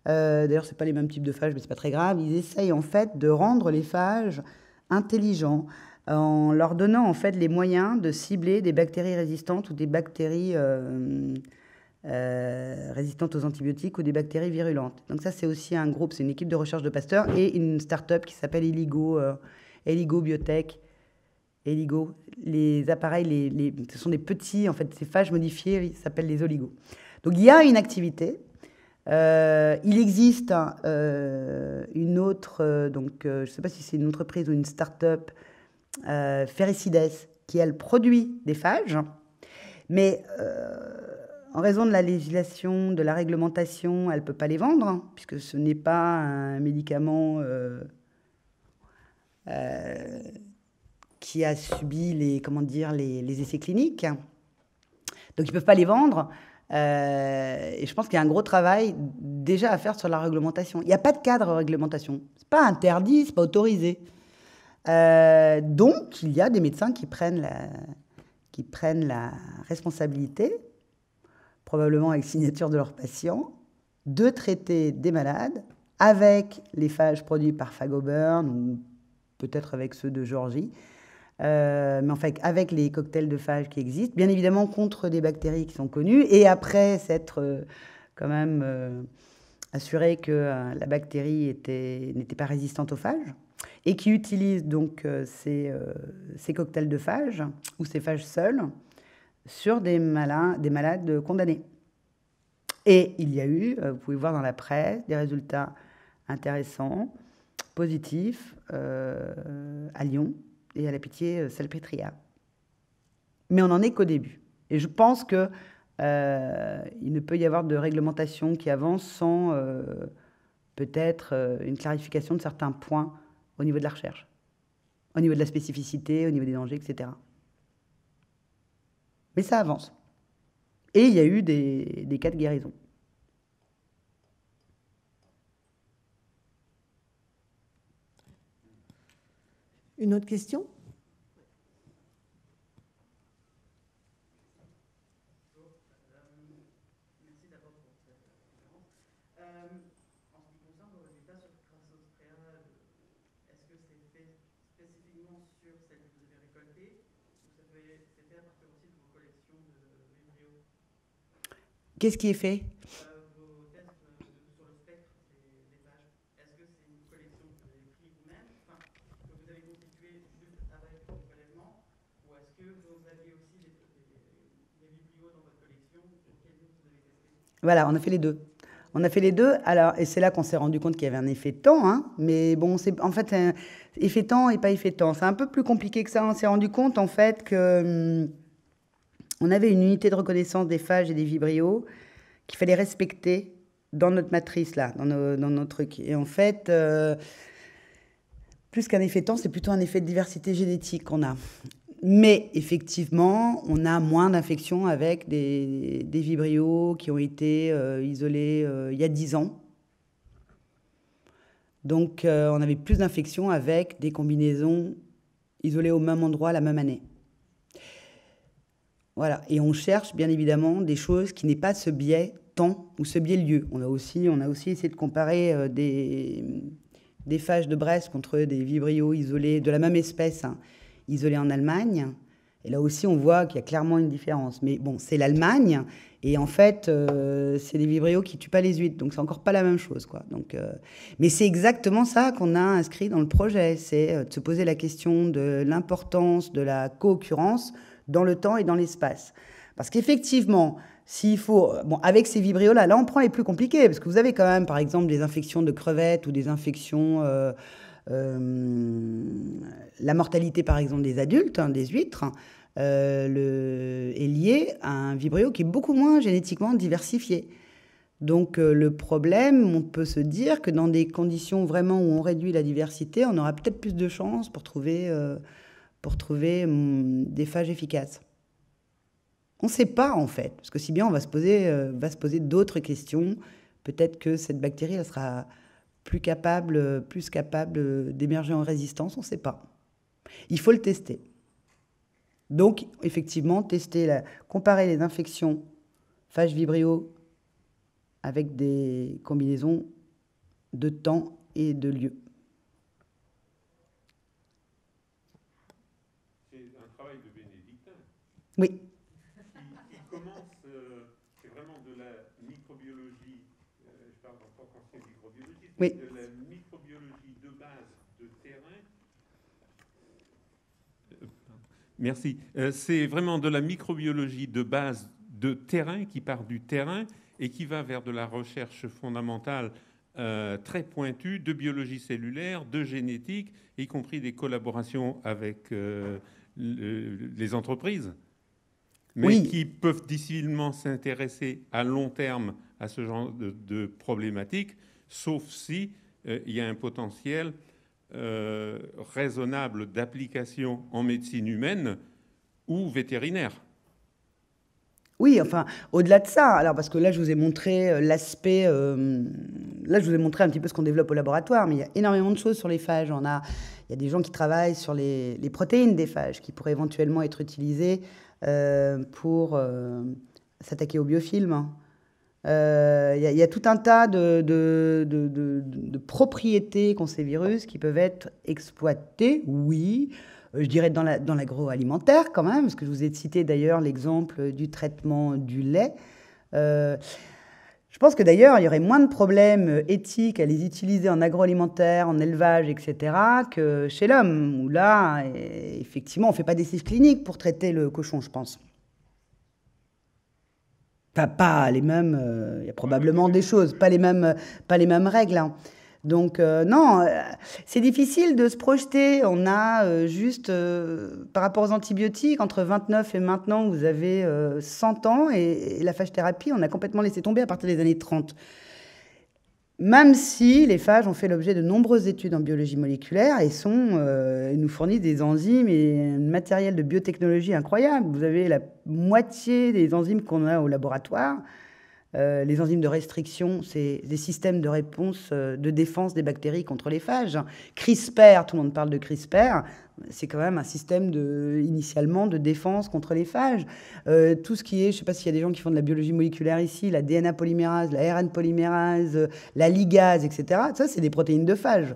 euh, D'ailleurs, ce pas les mêmes types de phages, mais ce n'est pas très grave. Ils essayent en fait de rendre les phages intelligents en leur donnant en fait les moyens de cibler des bactéries résistantes ou des bactéries euh, euh, résistantes aux antibiotiques ou des bactéries virulentes. Donc ça, c'est aussi un groupe, c'est une équipe de recherche de Pasteur et une start-up qui s'appelle Eligo, Eligo Biotech. Eligo, les appareils, les, ce sont des petits, en fait, ces phages modifiés, ils s'appellent les oligos. Donc il y a une activité, euh, il existe euh, une autre, euh, donc je ne sais pas si c'est une entreprise ou une start-up, Ferricides, qui elle produit des phages, mais en raison de la législation, de la réglementation, elle ne peut pas les vendre, hein, puisque ce n'est pas un médicament qui a subi les, comment dire, les, essais cliniques. Donc ils ne peuvent pas les vendre. Euh, et je pense qu'il y a un gros travail déjà à faire sur la réglementation. Il n'y a pas de cadre réglementation. Ce n'est pas interdit, ce n'est pas autorisé. Euh, donc, il y a des médecins qui prennent, la, qui prennent la responsabilité, probablement avec signature de leurs patients, de traiter des malades avec les phages produits par Fagoburn ou peut-être avec ceux de Georgie, euh, mais en fait, avec les cocktails de phage qui existent, bien évidemment contre des bactéries qui sont connues, et après s'être euh, quand même euh, assuré que la bactérie n'était pas résistante aux phages, et qui utilisent donc ces, ces, cocktails de phage, ou ces phages seuls, sur des, malades condamnés. Et il y a eu, vous pouvez voir dans la presse, des résultats intéressants, positifs, à Lyon, et à la pitié euh, salpêtrière. Mais on n'en est qu'au début. Et je pense que euh, il ne peut y avoir de réglementation qui avance sans euh, peut-être une clarification de certains points au niveau de la recherche, au niveau de la spécificité, au niveau des dangers, etc. Mais ça avance. Et il y a eu des, cas de guérison. Une autre question? Qu'est-ce qui est fait? Voilà, on a fait les deux. On a fait les deux. Alors, et c'est là qu'on s'est rendu compte qu'il y avait un effet temps. Hein, mais bon, c'est en fait effet temps et pas effet temps. C'est un peu plus compliqué que ça. On s'est rendu compte en fait que hum, on avait une unité de reconnaissance des phages et des vibrios qu'il fallait respecter dans notre matrice là, dans, dans notre truc. Et en fait. Euh, plus qu'un effet temps, c'est plutôt un effet de diversité génétique qu'on a. Mais effectivement, on a moins d'infections avec des, vibrios qui ont été euh, isolés euh, il y a 10 ans. Donc on avait plus d'infections avec des combinaisons isolées au même endroit la même année. Voilà, et on cherche bien évidemment des choses qui n'aient pas ce biais temps ou ce biais lieu. On a aussi, on a aussi essayé de comparer des, des phages de Brest contre des vibrios isolés de la même espèce. Hein isolé en Allemagne. Et là aussi, on voit qu'il y a clairement une différence. Mais bon, c'est l'Allemagne. Et en fait, euh, c'est des vibrios qui tuent pas les huîtres. Donc, c'est encore pas la même chose. Quoi. Donc, euh, Mais c'est exactement ça qu'on a inscrit dans le projet. C'est euh, de se poser la question de l'importance de la co-occurrence dans le temps et dans l'espace. Parce qu'effectivement, s'il faut. Bon, avec ces vibrios-là, là, on prend les plus compliqués. Parce que vous avez quand même, par exemple, des infections de crevettes ou des infections. Euh, la mortalité, par exemple, des adultes, hein, des huîtres, euh, le, est liée à un vibrio qui est beaucoup moins génétiquement diversifié. Donc euh, le problème, on peut se dire que dans des conditions vraiment où on réduit la diversité, on aura peut-être plus de chances pour trouver, pour trouver hum, des phages efficaces On ne sait pas en fait, parce que si bien on va se poser, euh, va se poser d'autres questions. Peut-être que cette bactérie elle sera plus capable, plus capable d'émerger en résistance, on ne sait pas. Il faut le tester. Donc, effectivement, tester, la, comparer les infections phage vibrio avec des combinaisons de temps et de lieu. Oui. Il, commence, euh, c'est vraiment de la microbiologie, euh, je parle encore quand c'est microbiologie, oui. de la microbiologie de base de terrain. Euh, merci. c'est vraiment de la microbiologie de base de terrain qui part du terrain et qui va vers de la recherche fondamentale très pointue de biologie cellulaire, de génétique, y compris des collaborations avec les entreprises mais qui peuvent difficilement s'intéresser à long terme à ce genre de, problématiques, sauf si euh, il y a un potentiel euh, raisonnable d'application en médecine humaine ou vétérinaire. Oui, enfin, au-delà de ça, alors parce que là, je vous ai montré euh, l'aspect, là, je vous ai montré un petit peu ce qu'on développe au laboratoire, mais il y a énormément de choses sur les phages. On a, il y a des gens qui travaillent sur les, les protéines des phages qui pourraient éventuellement être utilisées pour euh, s'attaquer au biofilm. Il euh, y, a tout un tas de, de, de, propriétés qu'ont ces virus qui peuvent être exploitées, oui, je dirais dans l'agroalimentaire quand même, parce que je vous ai cité d'ailleurs l'exemple du traitement du lait. Je pense que d'ailleurs, il y aurait moins de problèmes éthiques à les utiliser en agroalimentaire, en élevage, etc., que chez l'homme, où là, effectivement, on ne fait pas d'essais cliniques pour traiter le cochon, je pense. Pas, les mêmes, euh, il y a probablement des choses, pas les mêmes, pas les mêmes règles. Hein. Donc euh, non, euh, c'est difficile de se projeter. On a juste, par rapport aux antibiotiques, entre 29 et maintenant, vous avez 100 ans, et, la phage thérapie, on a complètement laissé tomber à partir des années 30 même si les phages ont fait l'objet de nombreuses études en biologie moléculaire et sont, euh, nous fournissent des enzymes et un matériel de biotechnologie incroyable. Vous avez la moitié des enzymes qu'on a au laboratoire. Euh, les enzymes de restriction, c'est des systèmes de réponse, euh, de défense des bactéries contre les phages. CRISPR, tout le monde parle de CRISPR c'est quand même un système de, initialement de défense contre les phages. Euh, tout ce qui est, je ne sais pas s'il y a des gens qui font de la biologie moléculaire ici, la DNA polymérase, la RN polymérase, la ligase, etc. Ça, c'est des protéines de phages.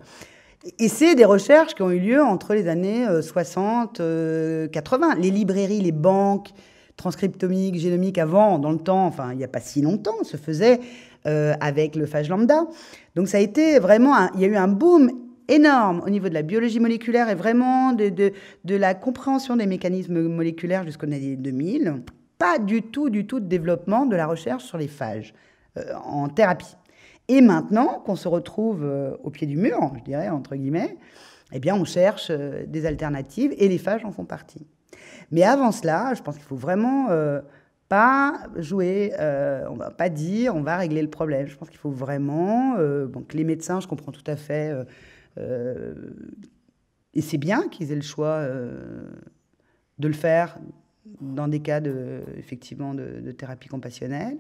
Et c'est des recherches qui ont eu lieu entre les années 60, euh, 80. Euh, les librairies, les banques transcriptomiques, génomiques avant, dans le temps, enfin, il n'y a pas si longtemps, se faisaient avec le phage lambda. Donc ça a été vraiment, il y a eu un boom énorme au niveau de la biologie moléculaire et vraiment de, de, la compréhension des mécanismes moléculaires jusqu'aux années 2000. Pas du tout, du tout de développement de la recherche sur les phages euh, en thérapie. Et maintenant qu'on se retrouve euh, au pied du mur, je dirais, entre guillemets, eh bien, on cherche euh, des alternatives et les phages en font partie. Mais avant cela, je pense qu'il faut vraiment pas jouer, on va pas dire on va régler le problème. Je pense qu'il faut vraiment, que les médecins, je comprends tout à fait euh, et c'est bien qu'ils aient le choix euh, de le faire dans des cas de, effectivement de, thérapie compassionnelle.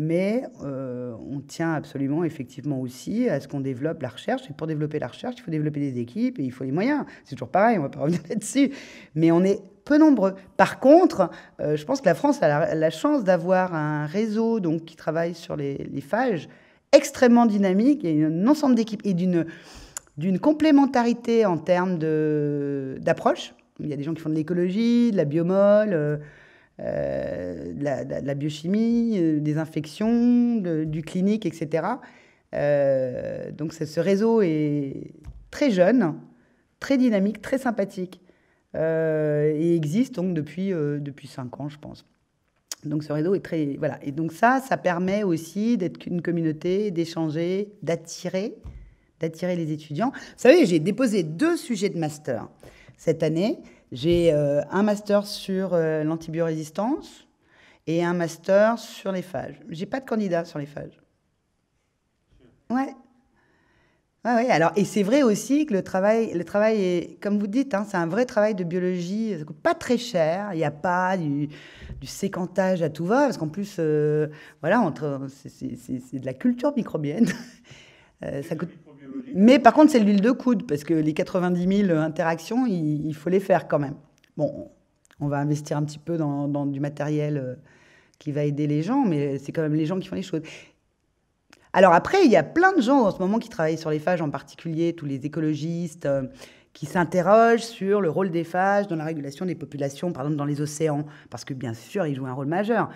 Mais euh, on tient absolument, effectivement aussi, à ce qu'on développe la recherche. Et pour développer la recherche, il faut développer des équipes et il faut les moyens. C'est toujours pareil, on ne va pas <laughs> revenir là-dessus. Mais on est peu nombreux. Par contre, je pense que la France a la, chance d'avoir un réseau donc, qui travaille sur les, phages extrêmement dynamique et un ensemble d'équipes et d'une d'une complémentarité en termes d'approche. Il y a des gens qui font de l'écologie, de la biomole, euh, euh, de, la, biochimie, euh, des infections, du clinique, etc. donc ce réseau est très jeune, très dynamique, très sympathique et existe donc depuis, depuis 5 ans, je pense. Donc ce réseau est très... Voilà. Et donc ça, ça permet aussi d'être une communauté, d'échanger, d'attirer d'attirer les étudiants. Vous savez, j'ai déposé deux sujets de master cette année. J'ai euh, un master sur euh, l'antibiorésistance et un master sur les phages. J'ai pas de candidat sur les phages. Ouais. Ah oui, alors, et c'est vrai aussi que le travail, le travail est, comme vous dites, hein, c'est un vrai travail de biologie, ça coûte pas très cher, il n'y a pas du, du, séquentage à tout va, parce qu'en plus, euh, voilà, entre, c'est de la culture microbienne. <laughs> Euh, ça coûte... Mais par contre, c'est l'huile de coude, parce que les 90 000 interactions, il, il, faut les faire quand même. Bon, on va investir un petit peu dans, dans du matériel euh, qui va aider les gens, mais c'est quand même les gens qui font les choses. Alors après, il y a plein de gens en ce moment qui travaillent sur les phages, en particulier tous les écologistes, euh, qui s'interrogent sur le rôle des phages dans la régulation des populations, par exemple dans les océans, parce que bien sûr, ils jouent un rôle majeur.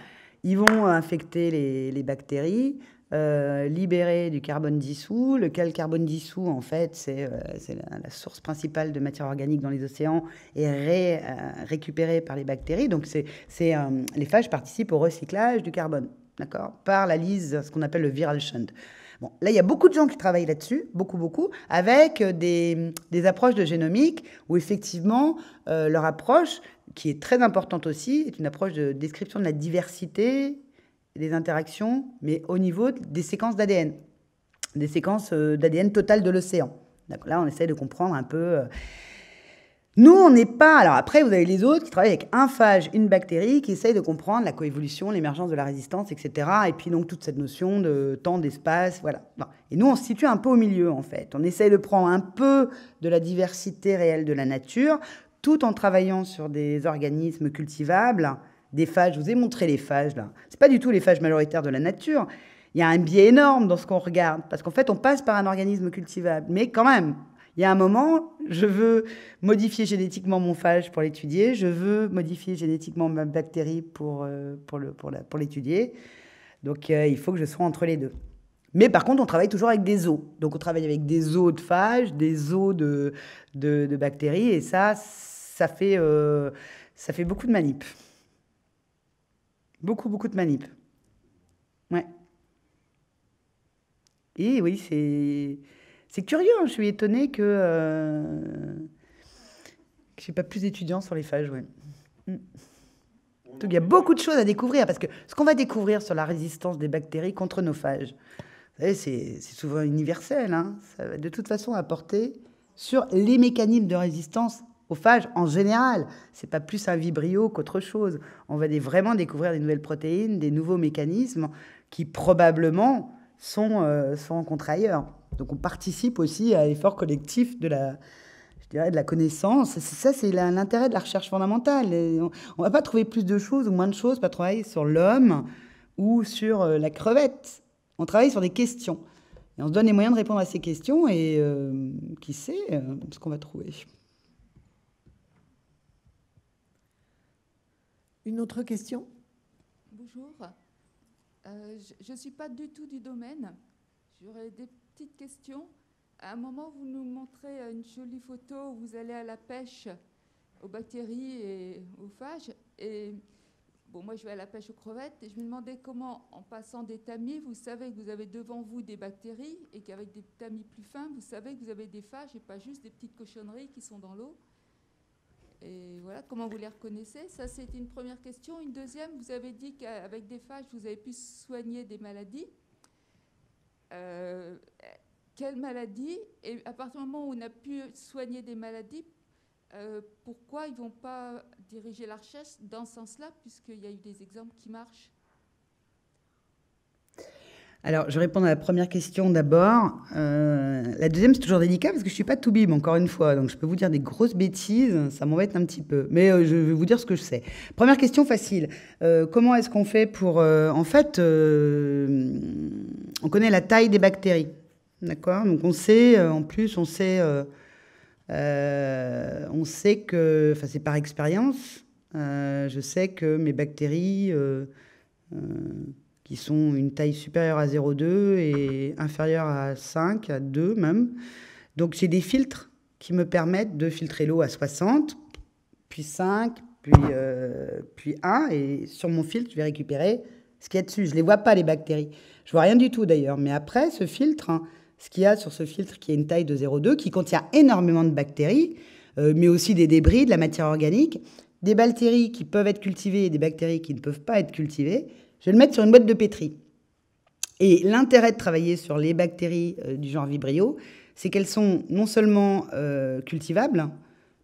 Ils vont infecter les, bactéries, euh, libérer du carbone dissous. Lequel carbone dissous, en fait, c'est euh, la, source principale de matière organique dans les océans et ré, récupéré par les bactéries. Donc, c'est les phages participent au recyclage du carbone d'accord, par la ce qu'on appelle le viral shunt. Bon, là, il y a beaucoup de gens qui travaillent là-dessus, beaucoup, beaucoup, avec des, des, approches de génomique où effectivement, euh, leur approche, qui est très importante aussi, est une approche de description de la diversité des interactions, mais au niveau des séquences d'ADN, des séquences euh, d'ADN totales de l'océan. Là, on essaie de comprendre un peu. Euh, nous, on n'est pas. Alors après, vous avez les autres qui travaillent avec un phage, une bactérie, qui essayent de comprendre la coévolution, l'émergence de la résistance, etc. Et puis donc toute cette notion de temps, d'espace, voilà. Et nous, on se situe un peu au milieu, en fait. On essaye de prendre un peu de la diversité réelle de la nature, tout en travaillant sur des organismes cultivables, des phages. Je vous ai montré les phages là. C'est pas du tout les phages majoritaires de la nature. Il y a un biais énorme dans ce qu'on regarde, parce qu'en fait, on passe par un organisme cultivable. Mais quand même, il y a un moment, je veux modifier génétiquement mon phage pour l'étudier, je veux modifier génétiquement ma bactérie pour, euh, pour, le, pour, pour l'étudier. Donc euh, il faut que je sois entre les deux. Mais par contre, on travaille toujours avec des os. Donc on travaille avec des os de phages, des os de, de, bactéries, et ça, ça fait, euh, ça fait beaucoup de manip. Beaucoup, beaucoup de manip. Ouais. Et oui, c'est c'est curieux, hein, je suis étonnée que, euh, je n'ai pas plus d'étudiants sur les phages. Ouais. Mm. il y a beaucoup de choses à découvrir, parce que ce qu'on va découvrir sur la résistance des bactéries contre nos phages, c'est souvent universel. Hein. Ça va de toute façon apporter sur les mécanismes de résistance en général. C'est pas plus un vibrio qu'autre chose. On va vraiment découvrir des nouvelles protéines, des nouveaux mécanismes qui probablement sont, euh, sont rencontrés ailleurs. Donc on participe aussi à l'effort collectif de la, je dirais, de la connaissance. Ça, c'est l'intérêt de la recherche fondamentale. on ne va pas trouver plus de choses ou moins de choses, pas travailler sur l'homme ou sur euh, la crevette. On travaille sur des questions. Et on se donne les moyens de répondre à ces questions et euh, qui sait euh, ce qu'on va trouver. Une autre question? Bonjour. je ne suis pas du tout du domaine. J'aurais des petite question. À un moment, vous nous montrez une jolie photo où vous allez à la pêche aux bactéries et aux phages. Et bon, moi, je vais à la pêche aux crevettes et je me demandais comment, en passant des tamis, vous savez que vous avez devant vous des bactéries et qu'avec des tamis plus fins, vous savez que vous avez des phages et pas juste des petites cochonneries qui sont dans l'eau. Et voilà, comment vous les reconnaissez? Ça, c'est une première question. Une deuxième, vous avez dit qu'avec des phages, vous avez pu soigner des maladies. Euh, quelle maladie? Et à partir du moment où on a pu soigner des maladies, euh, pourquoi ils ne vont pas diriger la recherche dans ce sens-là, puisqu'il y a eu des exemples qui marchent? Alors, je réponds à la première question d'abord. Euh, la deuxième, c'est toujours délicat parce que je ne suis pas tout bim, encore une fois. Donc, je peux vous dire des grosses bêtises, ça m'embête un petit peu. Mais je vais vous dire ce que je sais. Première question facile. comment est-ce qu'on fait pour... en fait, on connaît la taille des bactéries. D'accord? Donc on sait, euh, en plus, on sait, euh, euh, on sait que, enfin c'est par expérience, je sais que mes bactéries qui sont une taille supérieure à 0,2 et inférieure à 5, à 2 même. Donc j'ai des filtres qui me permettent de filtrer l'eau à 60, puis 5, puis, puis 1, et sur mon filtre, je vais récupérer ce qu'il y a dessus. Je ne les vois pas, les bactéries. Je vois rien du tout d'ailleurs. Mais après, ce filtre, hein, ce qu'il y a sur ce filtre qui a une taille de 0,2, qui contient énormément de bactéries, euh, mais aussi des débris, de la matière organique, des bactéries qui peuvent être cultivées et des bactéries qui ne peuvent pas être cultivées, je vais le mettre sur une boîte de pétri. Et l'intérêt de travailler sur les bactéries euh, du genre Vibrio, c'est qu'elles sont non seulement euh, cultivables,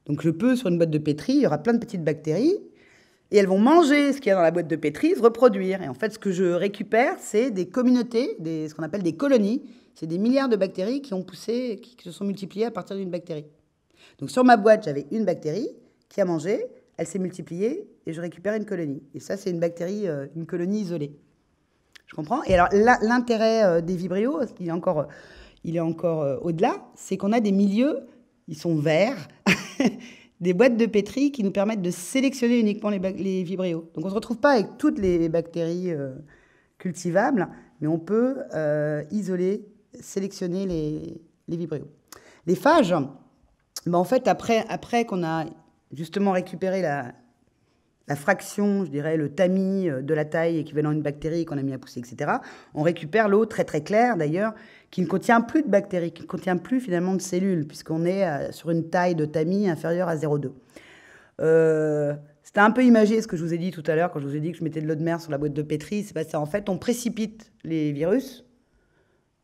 donc je peux, sur une boîte de pétri, il y aura plein de petites bactéries, et elles vont manger ce qu'il y a dans la boîte de pétri, se reproduire. Et en fait, ce que je récupère, c'est des communautés, ce qu'on appelle des colonies. C'est des milliards de bactéries qui ont poussé, qui se sont multipliées à partir d'une bactérie. Donc sur ma boîte, j'avais une bactérie qui a mangé, elle s'est multipliée et je récupère une colonie. Et ça, c'est une bactérie, euh, une colonie isolée. Je comprends. Et alors l'intérêt euh, des vibrios, il est encore, il est encore euh, au-delà, c'est qu'on a des milieux, ils sont verts, <laughs> des boîtes de pétri qui nous permettent de sélectionner uniquement les, les vibrios. Donc on ne se retrouve pas avec toutes les bactéries cultivables, mais on peut isoler, sélectionner les, les vibrios. Les phages, ben en fait, après, après qu'on a justement récupéré la, fraction, je dirais, le tamis euh, de la taille équivalent à une bactérie qu'on a mis à pousser, etc., on récupère l'eau très très claire d'ailleurs, qui ne contient plus de bactéries, qui ne contient plus finalement de cellules, puisqu'on est euh, sur une taille de tamis inférieure à 0,2. Euh, C'était un peu imagé ce que je vous ai dit tout à l'heure quand je vous ai dit que je mettais de l'eau de mer sur la boîte de pétri. C'est pas ça. En fait, on précipite les virus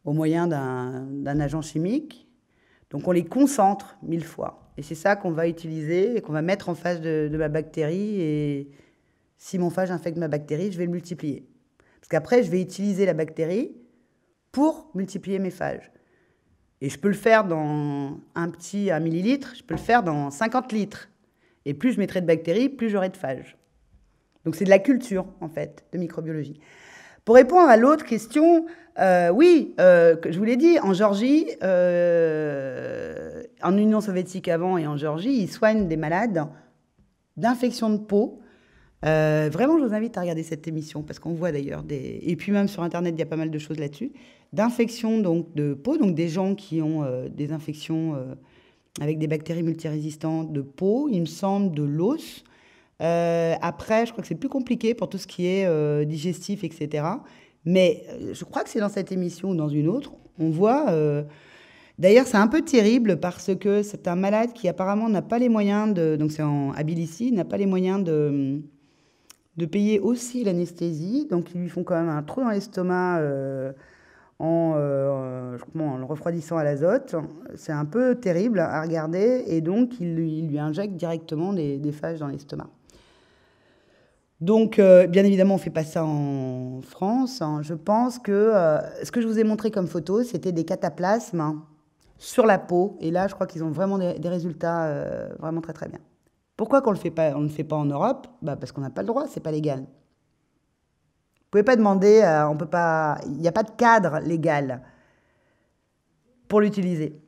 au moyen d'un agent chimique. Donc on les concentre mille fois. Et c'est ça qu'on va utiliser et qu'on va mettre en face de, ma bactérie. Et si mon phage infecte ma bactérie, je vais le multiplier. Parce qu'après, je vais utiliser la bactérie pour multiplier mes phages. Et je peux le faire dans un petit un millilitre, je peux le faire dans 50 litres. Et plus je mettrai de bactéries, plus j'aurai de phages. Donc c'est de la culture, en fait, de microbiologie. Pour répondre à l'autre question, euh, oui, euh, je vous l'ai dit, en Géorgie, euh, en Union soviétique avant et en Géorgie, ils soignent des malades d'infection de peau. vraiment, je vous invite à regarder cette émission parce qu'on voit d'ailleurs des et puis même sur internet, il y a pas mal de choses là-dessus d'infection donc de peau, donc des gens qui ont des infections avec des bactéries multirésistantes de peau, il me semble de l'os. après, je crois que c'est plus compliqué pour tout ce qui est digestif, etc. Mais euh, je crois que c'est dans cette émission ou dans une autre, on voit. Euh, d'ailleurs, c'est un peu terrible parce que c'est un malade qui apparemment n'a pas les moyens de. Donc, c'est en n'a pas les moyens de, de payer aussi l'anesthésie. Donc, ils lui font quand même un trou dans l'estomac euh, en, le refroidissant à l'azote. C'est un peu terrible à regarder. Et donc, il lui, il lui injecte directement des, des phages dans l'estomac. Donc, euh, bien évidemment, on ne fait pas ça en France. Hein. Je pense que euh, ce que je vous ai montré comme photo, c'était des cataplasmes sur la peau. Et là, je crois qu'ils ont vraiment des, résultats euh, vraiment très très bien. Pourquoi qu'on le fait pas, on ne le fait pas en Europe? Bah, Parce qu'on n'a pas le droit, c'est pas légal. Vous pouvez pas demander, on peut pas, il n'y a pas de cadre légal pour l'utiliser.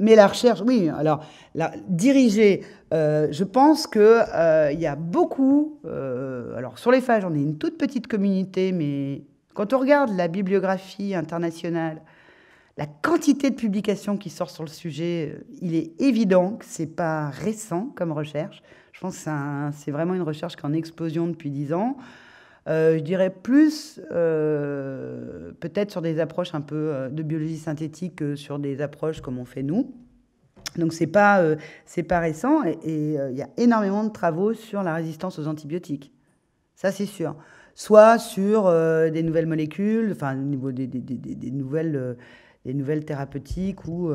Mais la recherche, oui, alors la, diriger, euh, je pense qu'il euh, y a beaucoup, euh, alors sur les phages, on est une toute petite communauté, mais quand on regarde la bibliographie internationale, la quantité de publications qui sortent sur le sujet, il est évident que ce n'est pas récent comme recherche. Je pense que c'est vraiment une recherche qui est en explosion depuis dix ans. Euh, je dirais plus euh, peut-être sur des approches un peu euh, de biologie synthétique que sur des approches comme on fait nous. Donc c'est pas pas récent et il y a énormément de travaux sur la résistance aux antibiotiques. Ça c'est sûr. Soit sur des nouvelles molécules, enfin au niveau des, des nouvelles des nouvelles thérapeutiques ou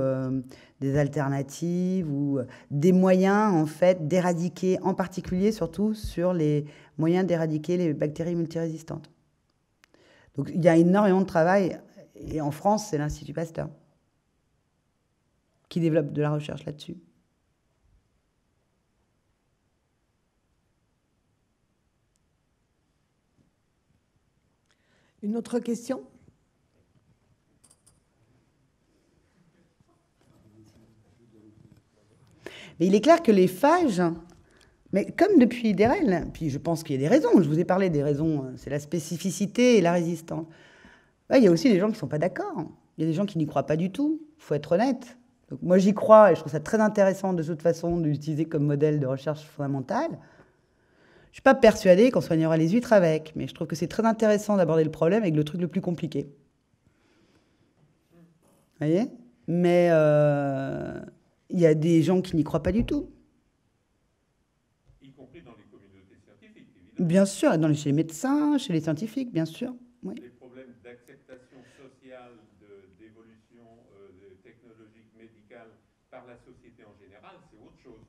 des alternatives ou des moyens en fait d'éradiquer, en particulier surtout sur les moyen d'éradiquer les bactéries multirésistantes. Donc il y a énormément de travail, et en France, c'est l'Institut Pasteur qui développe de la recherche là-dessus. Une autre question? Mais il est clair que les phages mais comme depuis DEREL, puis je pense qu'il y a des raisons, je vous ai parlé des raisons, euh, c'est la spécificité et la résistance. il y a aussi des gens qui ne sont pas d'accord. Il y a des gens qui n'y croient pas du tout, il faut être honnête. Moi j'y crois et je trouve ça très intéressant de toute façon d'utiliser comme modèle de recherche fondamentale. Je ne suis pas persuadée qu'on soignera les huîtres avec, mais je trouve que c'est très intéressant d'aborder le problème avec le truc le plus compliqué. Vous voyez? Mais euh, il y a des gens qui n'y croient pas du tout. Bien sûr, dans les, chez les médecins, chez les scientifiques, bien sûr. Oui. Les problèmes d'acceptation sociale d'évolution euh, technologique médicale par la société en général, c'est autre chose.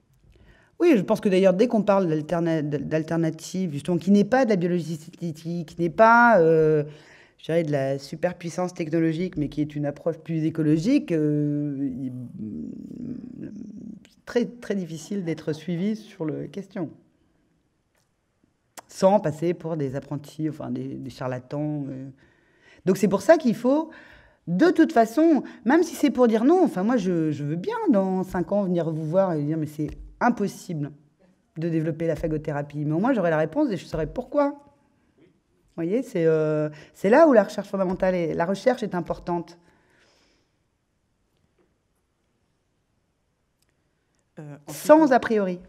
Oui, je pense que d'ailleurs, dès qu'on parle d'alterna- d'alternative, justement, qui n'est pas de la biologie synthétique, qui n'est pas, euh, je dirais, de la superpuissance technologique, mais qui est une approche plus écologique, euh, c'est très, très difficile d'être suivi sur la question. Sans passer pour des apprentis, enfin des, des charlatans. euh. Donc c'est pour ça qu'il faut, de toute façon, même si c'est pour dire non, enfin moi je, je veux bien dans cinq ans venir vous voir et dire mais c'est impossible de développer la phagothérapie. Mais au moins j'aurai la réponse et je saurai pourquoi. Vous voyez, c'est euh, là où la recherche fondamentale est. La recherche est importante. Euh, Sans a priori.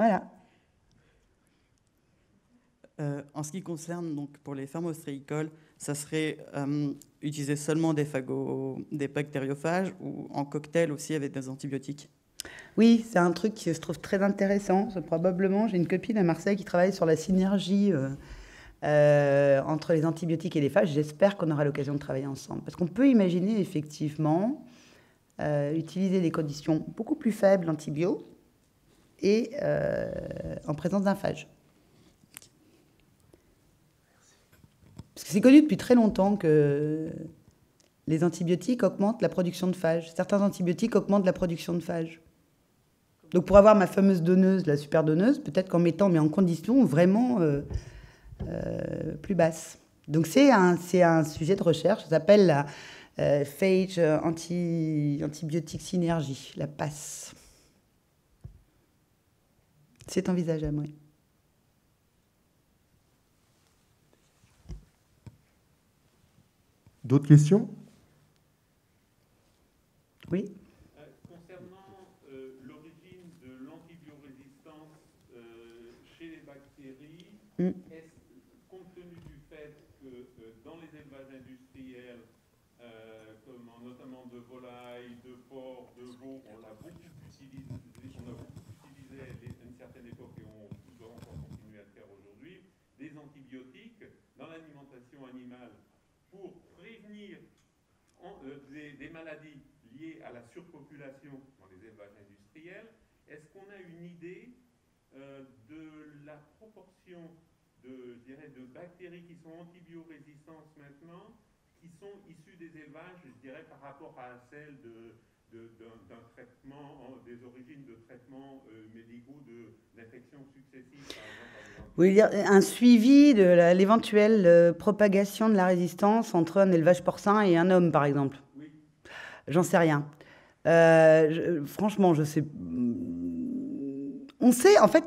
Voilà. Euh, en ce qui concerne donc pour les fermes ostréicoles, ça serait euh, utiliser seulement des phago, des bactériophages ou en cocktail aussi avec des antibiotiques. Oui, c'est un truc qui se trouve très intéressant. Probablement, j'ai une copine à Marseille qui travaille sur la synergie euh, entre les antibiotiques et les phages. J'espère qu'on aura l'occasion de travailler ensemble. Parce qu'on peut imaginer effectivement utiliser des conditions beaucoup plus faibles d'antibio et euh, en présence d'un phage. Parce que c'est connu depuis très longtemps que les antibiotiques augmentent la production de phages. Certains antibiotiques augmentent la production de phages. Donc pour avoir ma fameuse donneuse, la super donneuse, peut-être qu'en mettant, mais en conditions vraiment euh, euh, plus basses. Donc c'est un, un sujet de recherche, ça s'appelle la phage anti, antibiotique synergie, la PASS. C'est envisageable, oui. D'autres questions? Oui. Euh, concernant euh, l'origine de l'antibiorésistance euh, chez les bactéries, Mm. est-ce- compte tenu du fait que euh, dans les élevages industriels, euh, comme en- notamment de volailles, de porcs, de veaux, on l'a beaucoup utilisé, on a beaucoup utilisé à une certaine époque et on doit encore continuer à le faire aujourd'hui, des dans l'alimentation animale pour prévenir en- euh, des, maladies liées à la surpopulation dans les élevages industriels. Est-ce qu'on a une idée euh, de la proportion de, bactéries qui sont antibiorésistantes maintenant, qui sont issues des élevages, je dirais, par rapport à celles de- d'un, traitement, en- des origines de traitements euh, médicaux d'infections successives, dire un suivi de l'éventuelle euh, propagation de la résistance entre un élevage porcin et un homme, par exemple Oui. J'en sais rien. Euh, je- franchement, je sais. On sait, en fait,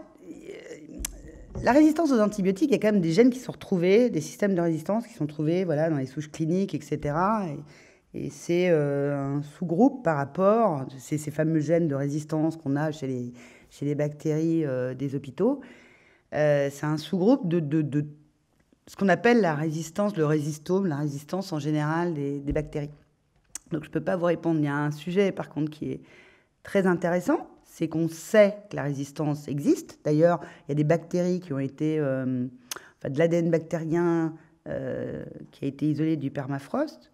la résistance aux antibiotiques, il y a quand même des gènes qui sont retrouvés, des systèmes de résistance qui sont trouvés voilà, dans les souches cliniques, etc. Et, et c'est euh, un sous-groupe par rapport, c'est ces fameux gènes de résistance qu'on a chez les, chez les bactéries euh, des hôpitaux. Euh, c'est un sous-groupe de, de- de ce qu'on appelle la résistance, le résistome, la résistance en général des, des bactéries. Donc je ne peux pas vous répondre. Il y a un sujet par contre qui est très intéressant, c'est qu'on sait que la résistance existe. D'ailleurs, il y a des bactéries qui ont été, enfin de l'ADN bactérien qui a été isolé du permafrost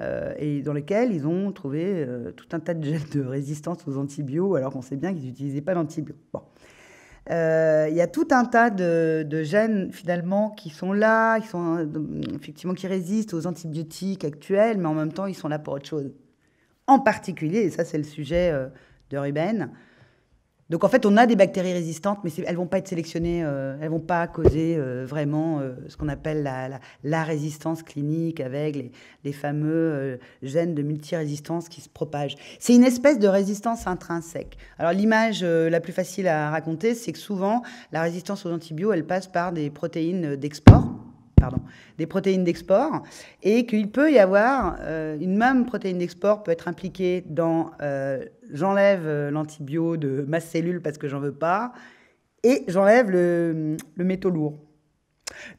euh, et dans lesquels ils ont trouvé euh, tout un tas de gènes de résistance aux antibiotiques, alors qu'on sait bien qu'ils n'utilisaient pas d'antibiotiques. Bon. Euh, il y a tout un tas de, de gènes finalement qui sont là, qui sont effectivement qui résistent aux antibiotiques actuels, mais en même temps ils sont là pour autre chose. En particulier, et ça c'est le sujet de Ruben. Donc en fait, on a des bactéries résistantes, mais elles vont pas être sélectionnées, euh, elles vont pas causer euh, vraiment euh, ce qu'on appelle la, résistance clinique avec les, les fameux euh, gènes de multirésistance qui se propagent. C'est une espèce de résistance intrinsèque. Alors l'image la plus facile à raconter, c'est que souvent la résistance aux antibiotiques, elle passe par des protéines d'export. Des protéines d'export, et qu'il peut y avoir euh, une même protéine d'export peut être impliquée dans euh, j'enlève euh, l'antibio de ma cellule parce que j'en veux pas, et j'enlève le, le métaux lourd.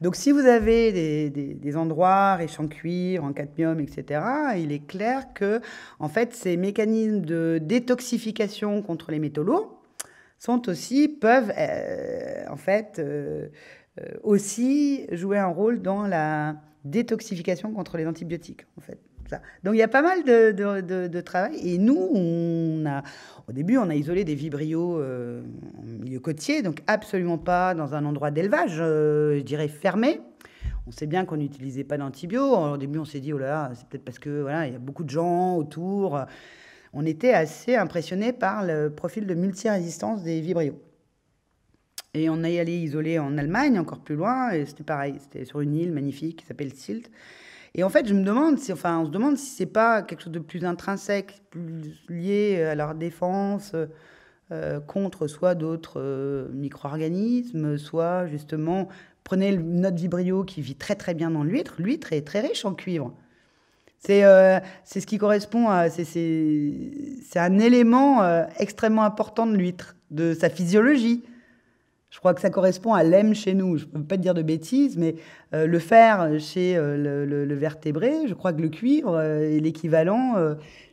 Donc si vous avez des, endroits riches en cuivre, en cadmium, etc., il est clair que en fait ces mécanismes de détoxification contre les métaux lourds sont aussi, peuvent en fait aussi jouer un rôle dans la détoxification contre les antibiotiques, en fait. Donc il y a pas mal de, travail. Et nous, on a, au début, on a isolé des vibrios euh, en milieu côtier, donc absolument pas dans un endroit d'élevage, euh, je dirais fermé. On sait bien qu'on n'utilisait pas d'antibio. Au début, on s'est dit, oh là, c'est peut-être parce que voilà, il y a beaucoup de gens autour. On était assez impressionnés par le profil de multirésistance des vibrios. Et on est allé isoler en Allemagne, encore plus loin, et c'était pareil, c'était sur une île magnifique qui s'appelle Silt. Et en fait, je me demande, si, enfin, on se demande si c'est pas quelque chose de plus intrinsèque, plus lié à leur défense euh, contre soit d'autres euh, micro-organismes, soit justement, prenez notre vibrio qui vit très très bien dans l'huître. L'huître est très riche en cuivre. C'est euh, ce qui correspond à. C'est un élément extrêmement important de l'huître, de sa physiologie. Je crois que ça correspond à l'M chez nous. Je ne peux pas te dire de bêtises, mais euh, le fer chez euh, le, vertébré, je crois que le cuivre euh, est l'équivalent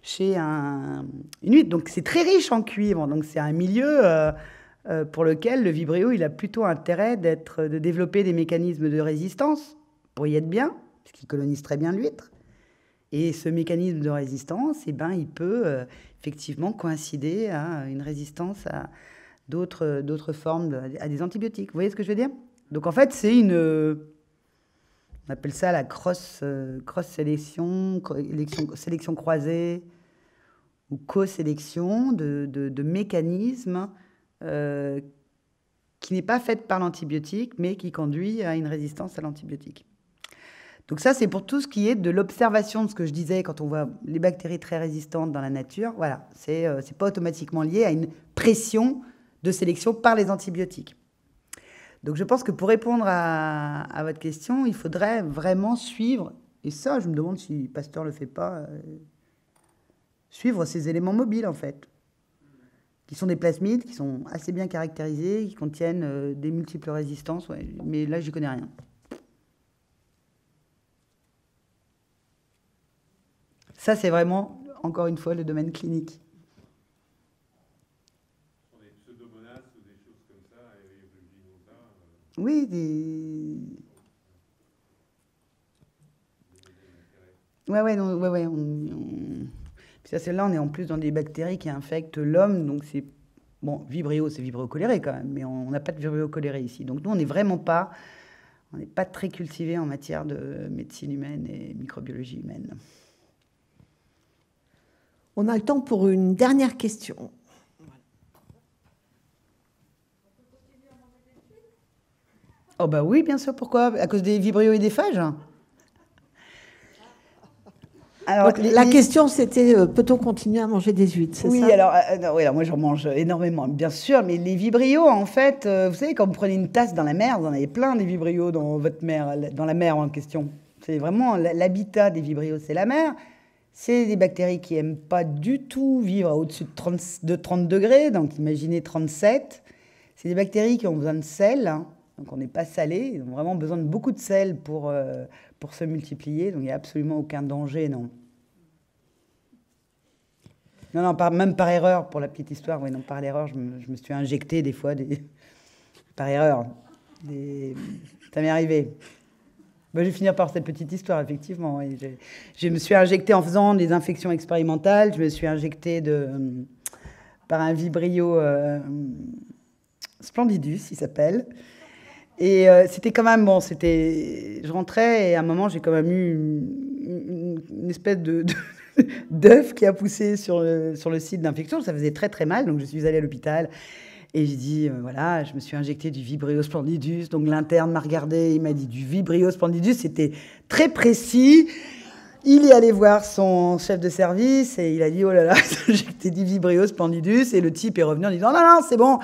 chez un, une huître. Donc c'est très riche en cuivre. Donc c'est un milieu pour lequel le vibrio il a plutôt intérêt de développer des mécanismes de résistance pour y être bien, puisqu'il colonise très bien l'huître. Et ce mécanisme de résistance, eh ben, il peut effectivement coïncider à une résistance à, d'autres, formes à des antibiotiques. Vous voyez ce que je veux dire? Donc en fait, c'est une. On appelle ça la cross, euh, cross sélection, sélection croisée ou co-sélection de, de, mécanismes euh, qui n'est pas faite par l'antibiotique, mais qui conduit à une résistance à l'antibiotique. Donc ça, c'est pour tout ce qui est de l'observation de ce que je disais quand on voit les bactéries très résistantes dans la nature. Voilà, c'est euh, pas automatiquement lié à une pression de sélection par les antibiotiques. Donc je pense que pour répondre à, votre question, il faudrait vraiment suivre, et ça je me demande si Pasteur ne le fait pas, euh, suivre ces éléments mobiles en fait, qui sont des plasmides, qui sont assez bien caractérisés, qui contiennent euh, des multiples résistances, mais là j'y connais rien. Ça c'est vraiment, encore une fois, le domaine clinique. Oui, des. Ouais, ouais, non, ouais, ouais. On, ça, celle-là, on est en plus dans des bactéries qui infectent l'homme, donc c'est. Bon, vibrio, c'est vibrio choléré quand même, mais on n'a pas de vibrio choléré ici. Donc nous, on n'est vraiment pas. On n'est pas très cultivé en matière de médecine humaine et microbiologie humaine. On a le temps pour une dernière question. Oh bah oui, bien sûr, pourquoi? À cause des vibrios et des phages? Alors, la question, c'était euh, peut-on continuer à manger des huîtres Oui, ça? alors, euh, oui, alors moi j'en mange énormément, bien sûr, mais les vibrios, en fait, euh, vous savez, quand vous prenez une tasse dans la mer, vous en avez plein des vibrios dans votre mer, dans la mer en question. C'est vraiment l'habitat des vibrios, c'est la mer. C'est des bactéries qui n'aiment pas du tout vivre au-dessus de 30, de 30 degrés, donc imaginez 37. C'est des bactéries qui ont besoin de sel, hein. Donc on n'est pas salé, ils ont vraiment besoin de beaucoup de sel pour, euh, pour se multiplier, donc il n'y a absolument aucun danger, non. Non, non, même par erreur, pour la petite histoire, oui, non, par l'erreur, je me, je me, suis injecté des fois, des, <laughs> par erreur. Ça m'est arrivé. Ben, je vais finir par cette petite histoire, effectivement. Je, me suis injecté en faisant des infections expérimentales, je me suis injecté de, par un vibrio euh, splendidus, il s'appelle. Et euh, c'était quand même bon, c'était. Je rentrais et à un moment, j'ai quand même eu une, espèce de, <laughs> d'œuf qui a poussé sur le, sur le site d'infection. Ça faisait très très mal, donc je suis allée à l'hôpital. Et j'ai dit, euh, voilà, je me suis injecté du Vibrio splendidus. Donc l'interne m'a regardé, il m'a dit du Vibrio splendidus. C'était très précis. Il est allé voir son chef de service et il a dit, oh là là, <laughs> j'ai injecté du Vibrio splendidus. Et le type est revenu en disant, non, non, c'est bon,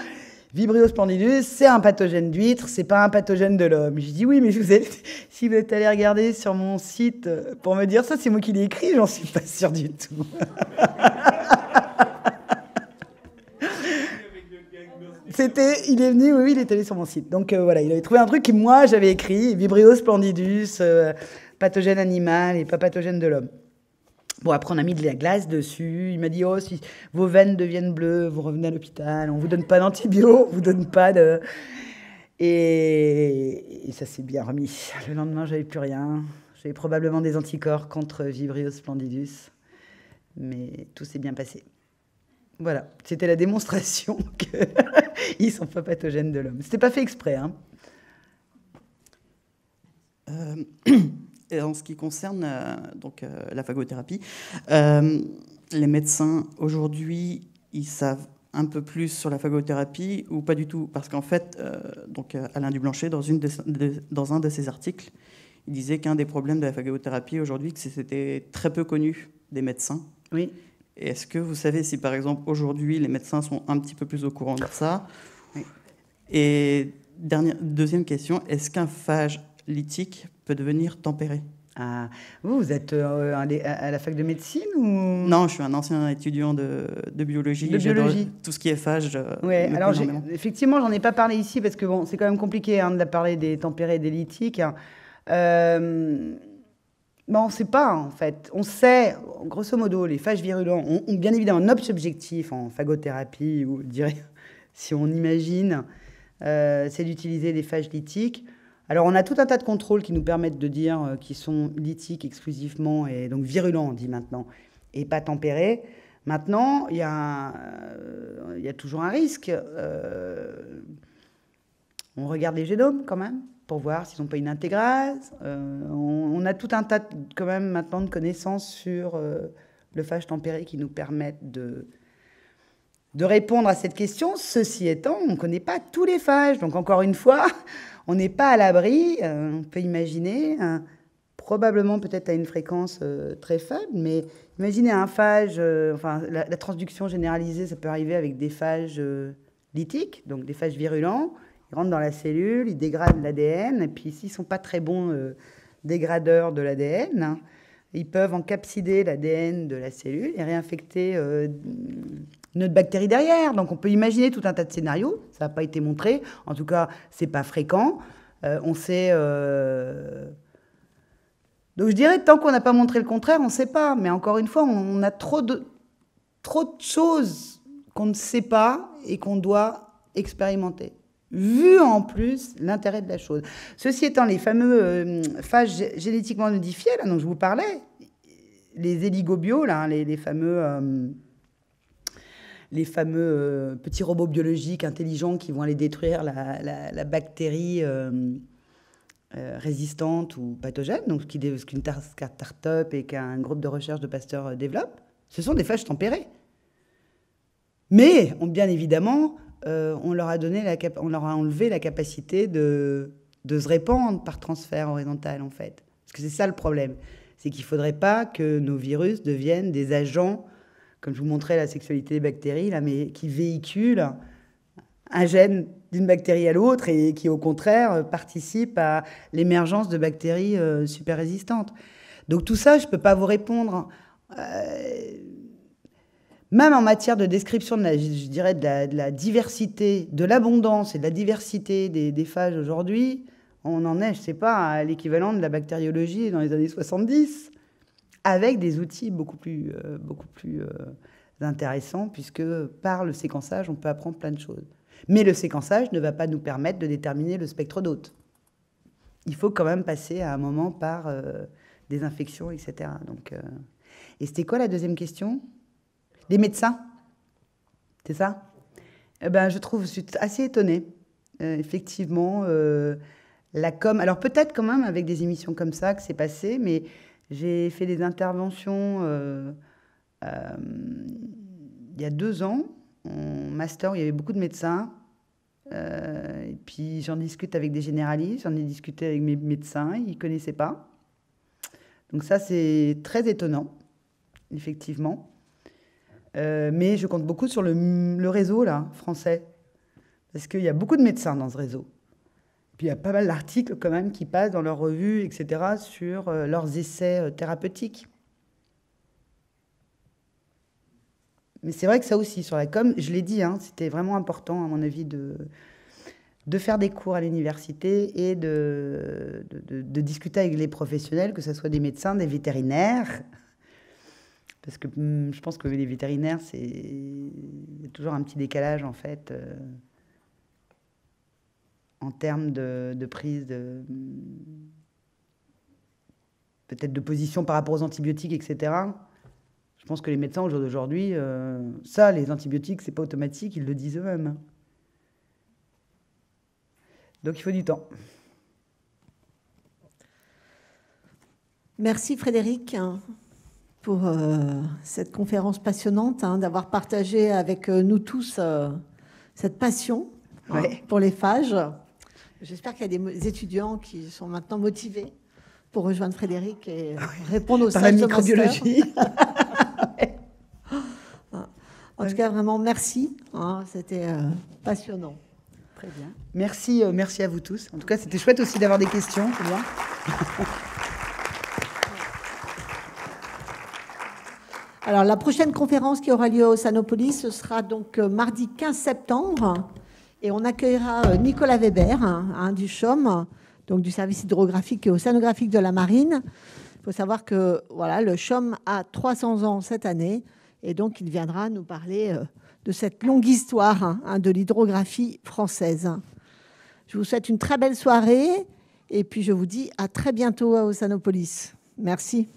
Vibrio splendidus, c'est un pathogène d'huître, c'est pas un pathogène de l'homme. J'ai dit oui, mais je vous <laughs> si vous êtes allé regarder sur mon site euh, pour me dire ça, c'est moi qui l'ai écrit, j'en suis pas sûr du tout. <laughs> C'était, il est venu, oui, il est allé sur mon site. Donc euh, voilà, il avait trouvé un truc que moi j'avais écrit, Vibrio splendidus, euh, pathogène animal et pas pathogène de l'homme. Bon, après, on a mis de la glace dessus. Il m'a dit, oh, si vos veines deviennent bleues, vous revenez à l'hôpital. On vous donne pas d'antibio, on vous donne pas de... Et, ça s'est bien remis. Le lendemain, j'avais plus rien. J'avais probablement des anticorps contre Vibrio splendidus. Mais tout s'est bien passé. Voilà, c'était la démonstration <laughs> qu'ils ne sont pas pathogènes de l'homme. C'était pas fait exprès. Hein. Euh, <clears throat> en ce qui concerne euh, donc, euh, la phagothérapie, euh, les médecins aujourd'hui, ils savent un peu plus sur la phagothérapie ou pas du tout? Parce qu'en fait, donc Alain Dublanchet, dans, une dans un de ses articles, il disait qu'un des problèmes de la phagothérapie aujourd'hui, que c'était très peu connu des médecins. Oui. Est-ce que vous savez si, par exemple, aujourd'hui, les médecins sont un petit peu plus au courant de ça? Oui. Et dernière, deuxième question, est-ce qu'un phage lithique peut devenir tempéré. Ah, vous, vous êtes euh, à la fac de médecine ou? Non, je suis un ancien étudiant de, biologie. De biologie. Tout ce qui est phage. Euh, oui, alors effectivement, j'en ai pas parlé ici parce que bon, c'est quand même compliqué hein, de parler des tempérés et des lithiques. Euh, bon, on ne sait pas en fait. On sait, grosso modo, les phages virulents ont, bien évidemment notre objectif en phagothérapie, ou dirais, <laughs> si on imagine, c'est d'utiliser des phages lithiques alors, on a tout un tas de contrôles qui nous permettent de dire euh, qu'ils sont lithiques exclusivement, et donc virulents, on dit maintenant, et pas tempérés. Maintenant, il y, a euh, toujours un risque. Euh, on regarde les génomes quand même pour voir s'ils n'ont pas une intégrase. on, a tout un tas quand même maintenant de connaissances sur le phage tempéré qui nous permettent de, de répondre à cette question. Ceci étant, on ne connaît pas tous les phages. Donc encore une fois, on n'est pas à l'abri, euh, on peut imaginer, probablement peut-être à une fréquence euh, très faible, mais imaginez un phage, euh, enfin la, transduction généralisée, ça peut arriver avec des phages lithiques, donc des phages virulents. Ils rentrent dans la cellule, ils dégradent l'ADN, et puis s'ils ne sont pas très bons dégradeurs de l'ADN, ils peuvent encapsider l'ADN de la cellule et réinfecter notre bactérie derrière. Donc on peut imaginer tout un tas de scénarios. Ça n'a pas été montré. En tout cas, c'est pas fréquent. Euh, on sait. Euh, donc je dirais, tant qu'on n'a pas montré le contraire, on ne sait pas. Mais encore une fois, on a trop de, trop de choses qu'on ne sait pas et qu'on doit expérimenter. Vu en plus l'intérêt de la chose. Ceci étant, les fameux euh, phages génétiquement modifiés, là, dont je vous parlais, les héligobio, là, les, les fameux les fameux euh, petits robots biologiques intelligents qui vont aller détruire la, bactérie euh, euh, résistante ou pathogène, donc ce qu'une start-up et qu'un groupe de recherche de Pasteur développe, ce sont des phages tempérés. Mais, bien évidemment, on, leur a donné la on leur a enlevé la capacité de, de se répandre par transfert horizontal, en fait. Parce que c'est ça le problème. C'est qu'il ne faudrait pas que nos virus deviennent des agents comme je vous montrais la sexualité des bactéries, là, mais qui véhicule un gène d'une bactérie à l'autre et qui, au contraire, participe à l'émergence de bactéries euh, super résistantes. Donc tout ça, je ne peux pas vous répondre. Euh, même en matière de description de la, je dirais de la, diversité, de l'abondance et de la diversité des, des phages aujourd'hui, on en est, je ne sais pas, à l'équivalent de la bactériologie dans les années 70 avec des outils beaucoup plus, euh, beaucoup plus euh, intéressants, puisque par le séquençage, on peut apprendre plein de choses. Mais le séquençage ne va pas nous permettre de déterminer le spectre d'hôtes. Il faut quand même passer à un moment par euh, des infections, etc. Donc, Et c'était quoi la deuxième question? Les médecins C'est ça? Eh ben, Je trouve, je suis assez étonnée. effectivement, la com. Alors peut-être quand même avec des émissions comme ça que c'est passé, mais j'ai fait des interventions euh, euh, il y a deux ans, en master, où il y avait beaucoup de médecins. Euh, et puis j'en discute avec des généralistes, j'en ai discuté avec mes médecins, ils ne connaissaient pas. Donc ça, c'est très étonnant, effectivement. mais je compte beaucoup sur le, le réseau là, français, parce qu'il y a beaucoup de médecins dans ce réseau. Puis il y a pas mal d'articles quand même qui passent dans leurs revues, etc., sur euh, leurs essais euh, thérapeutiques. Mais c'est vrai que ça aussi, sur la com, je l'ai dit, hein, c'était vraiment important, à mon avis, de, de faire des cours à l'université et de, de, discuter avec les professionnels, que ce soit des médecins, des vétérinaires, Parce que hum, je pense que les vétérinaires, c'est toujours un petit décalage en fait euh, en termes de, de prise de peut-être de position par rapport aux antibiotiques, etc. Je pense que les médecins au jour d'aujourd'hui, euh, ça, les antibiotiques, c'est pas automatique, ils le disent eux-mêmes. Donc il faut du temps. Merci Frédéric hein, pour euh, cette conférence passionnante, hein, d'avoir partagé avec euh, nous tous euh, cette passion hein, pour les phages. J'espère qu'il y a des étudiants qui sont maintenant motivés pour rejoindre Frédéric et répondre aux Par la stages de master. microbiologie. <laughs> En tout cas, vraiment, merci. hein, C'était euh, passionnant. Très bien. Merci, euh, merci à vous tous. En tout cas, c'était chouette aussi d'avoir des questions. c'est bien. <laughs> Alors, la prochaine conférence qui aura lieu au Sanopolis, ce sera donc euh, mardi 15 septembre. Et on accueillera euh, Nicolas Weber, hein, hein, du CHOM, donc du service hydrographique et océanographique de la marine. Il faut savoir que voilà, le CHOM a 300 ans cette année. Et donc, il viendra nous parler euh, de cette longue histoire hein, de l'hydrographie française. Je vous souhaite une très belle soirée. Et puis, je vous dis à très bientôt à Ossanopolis. Merci.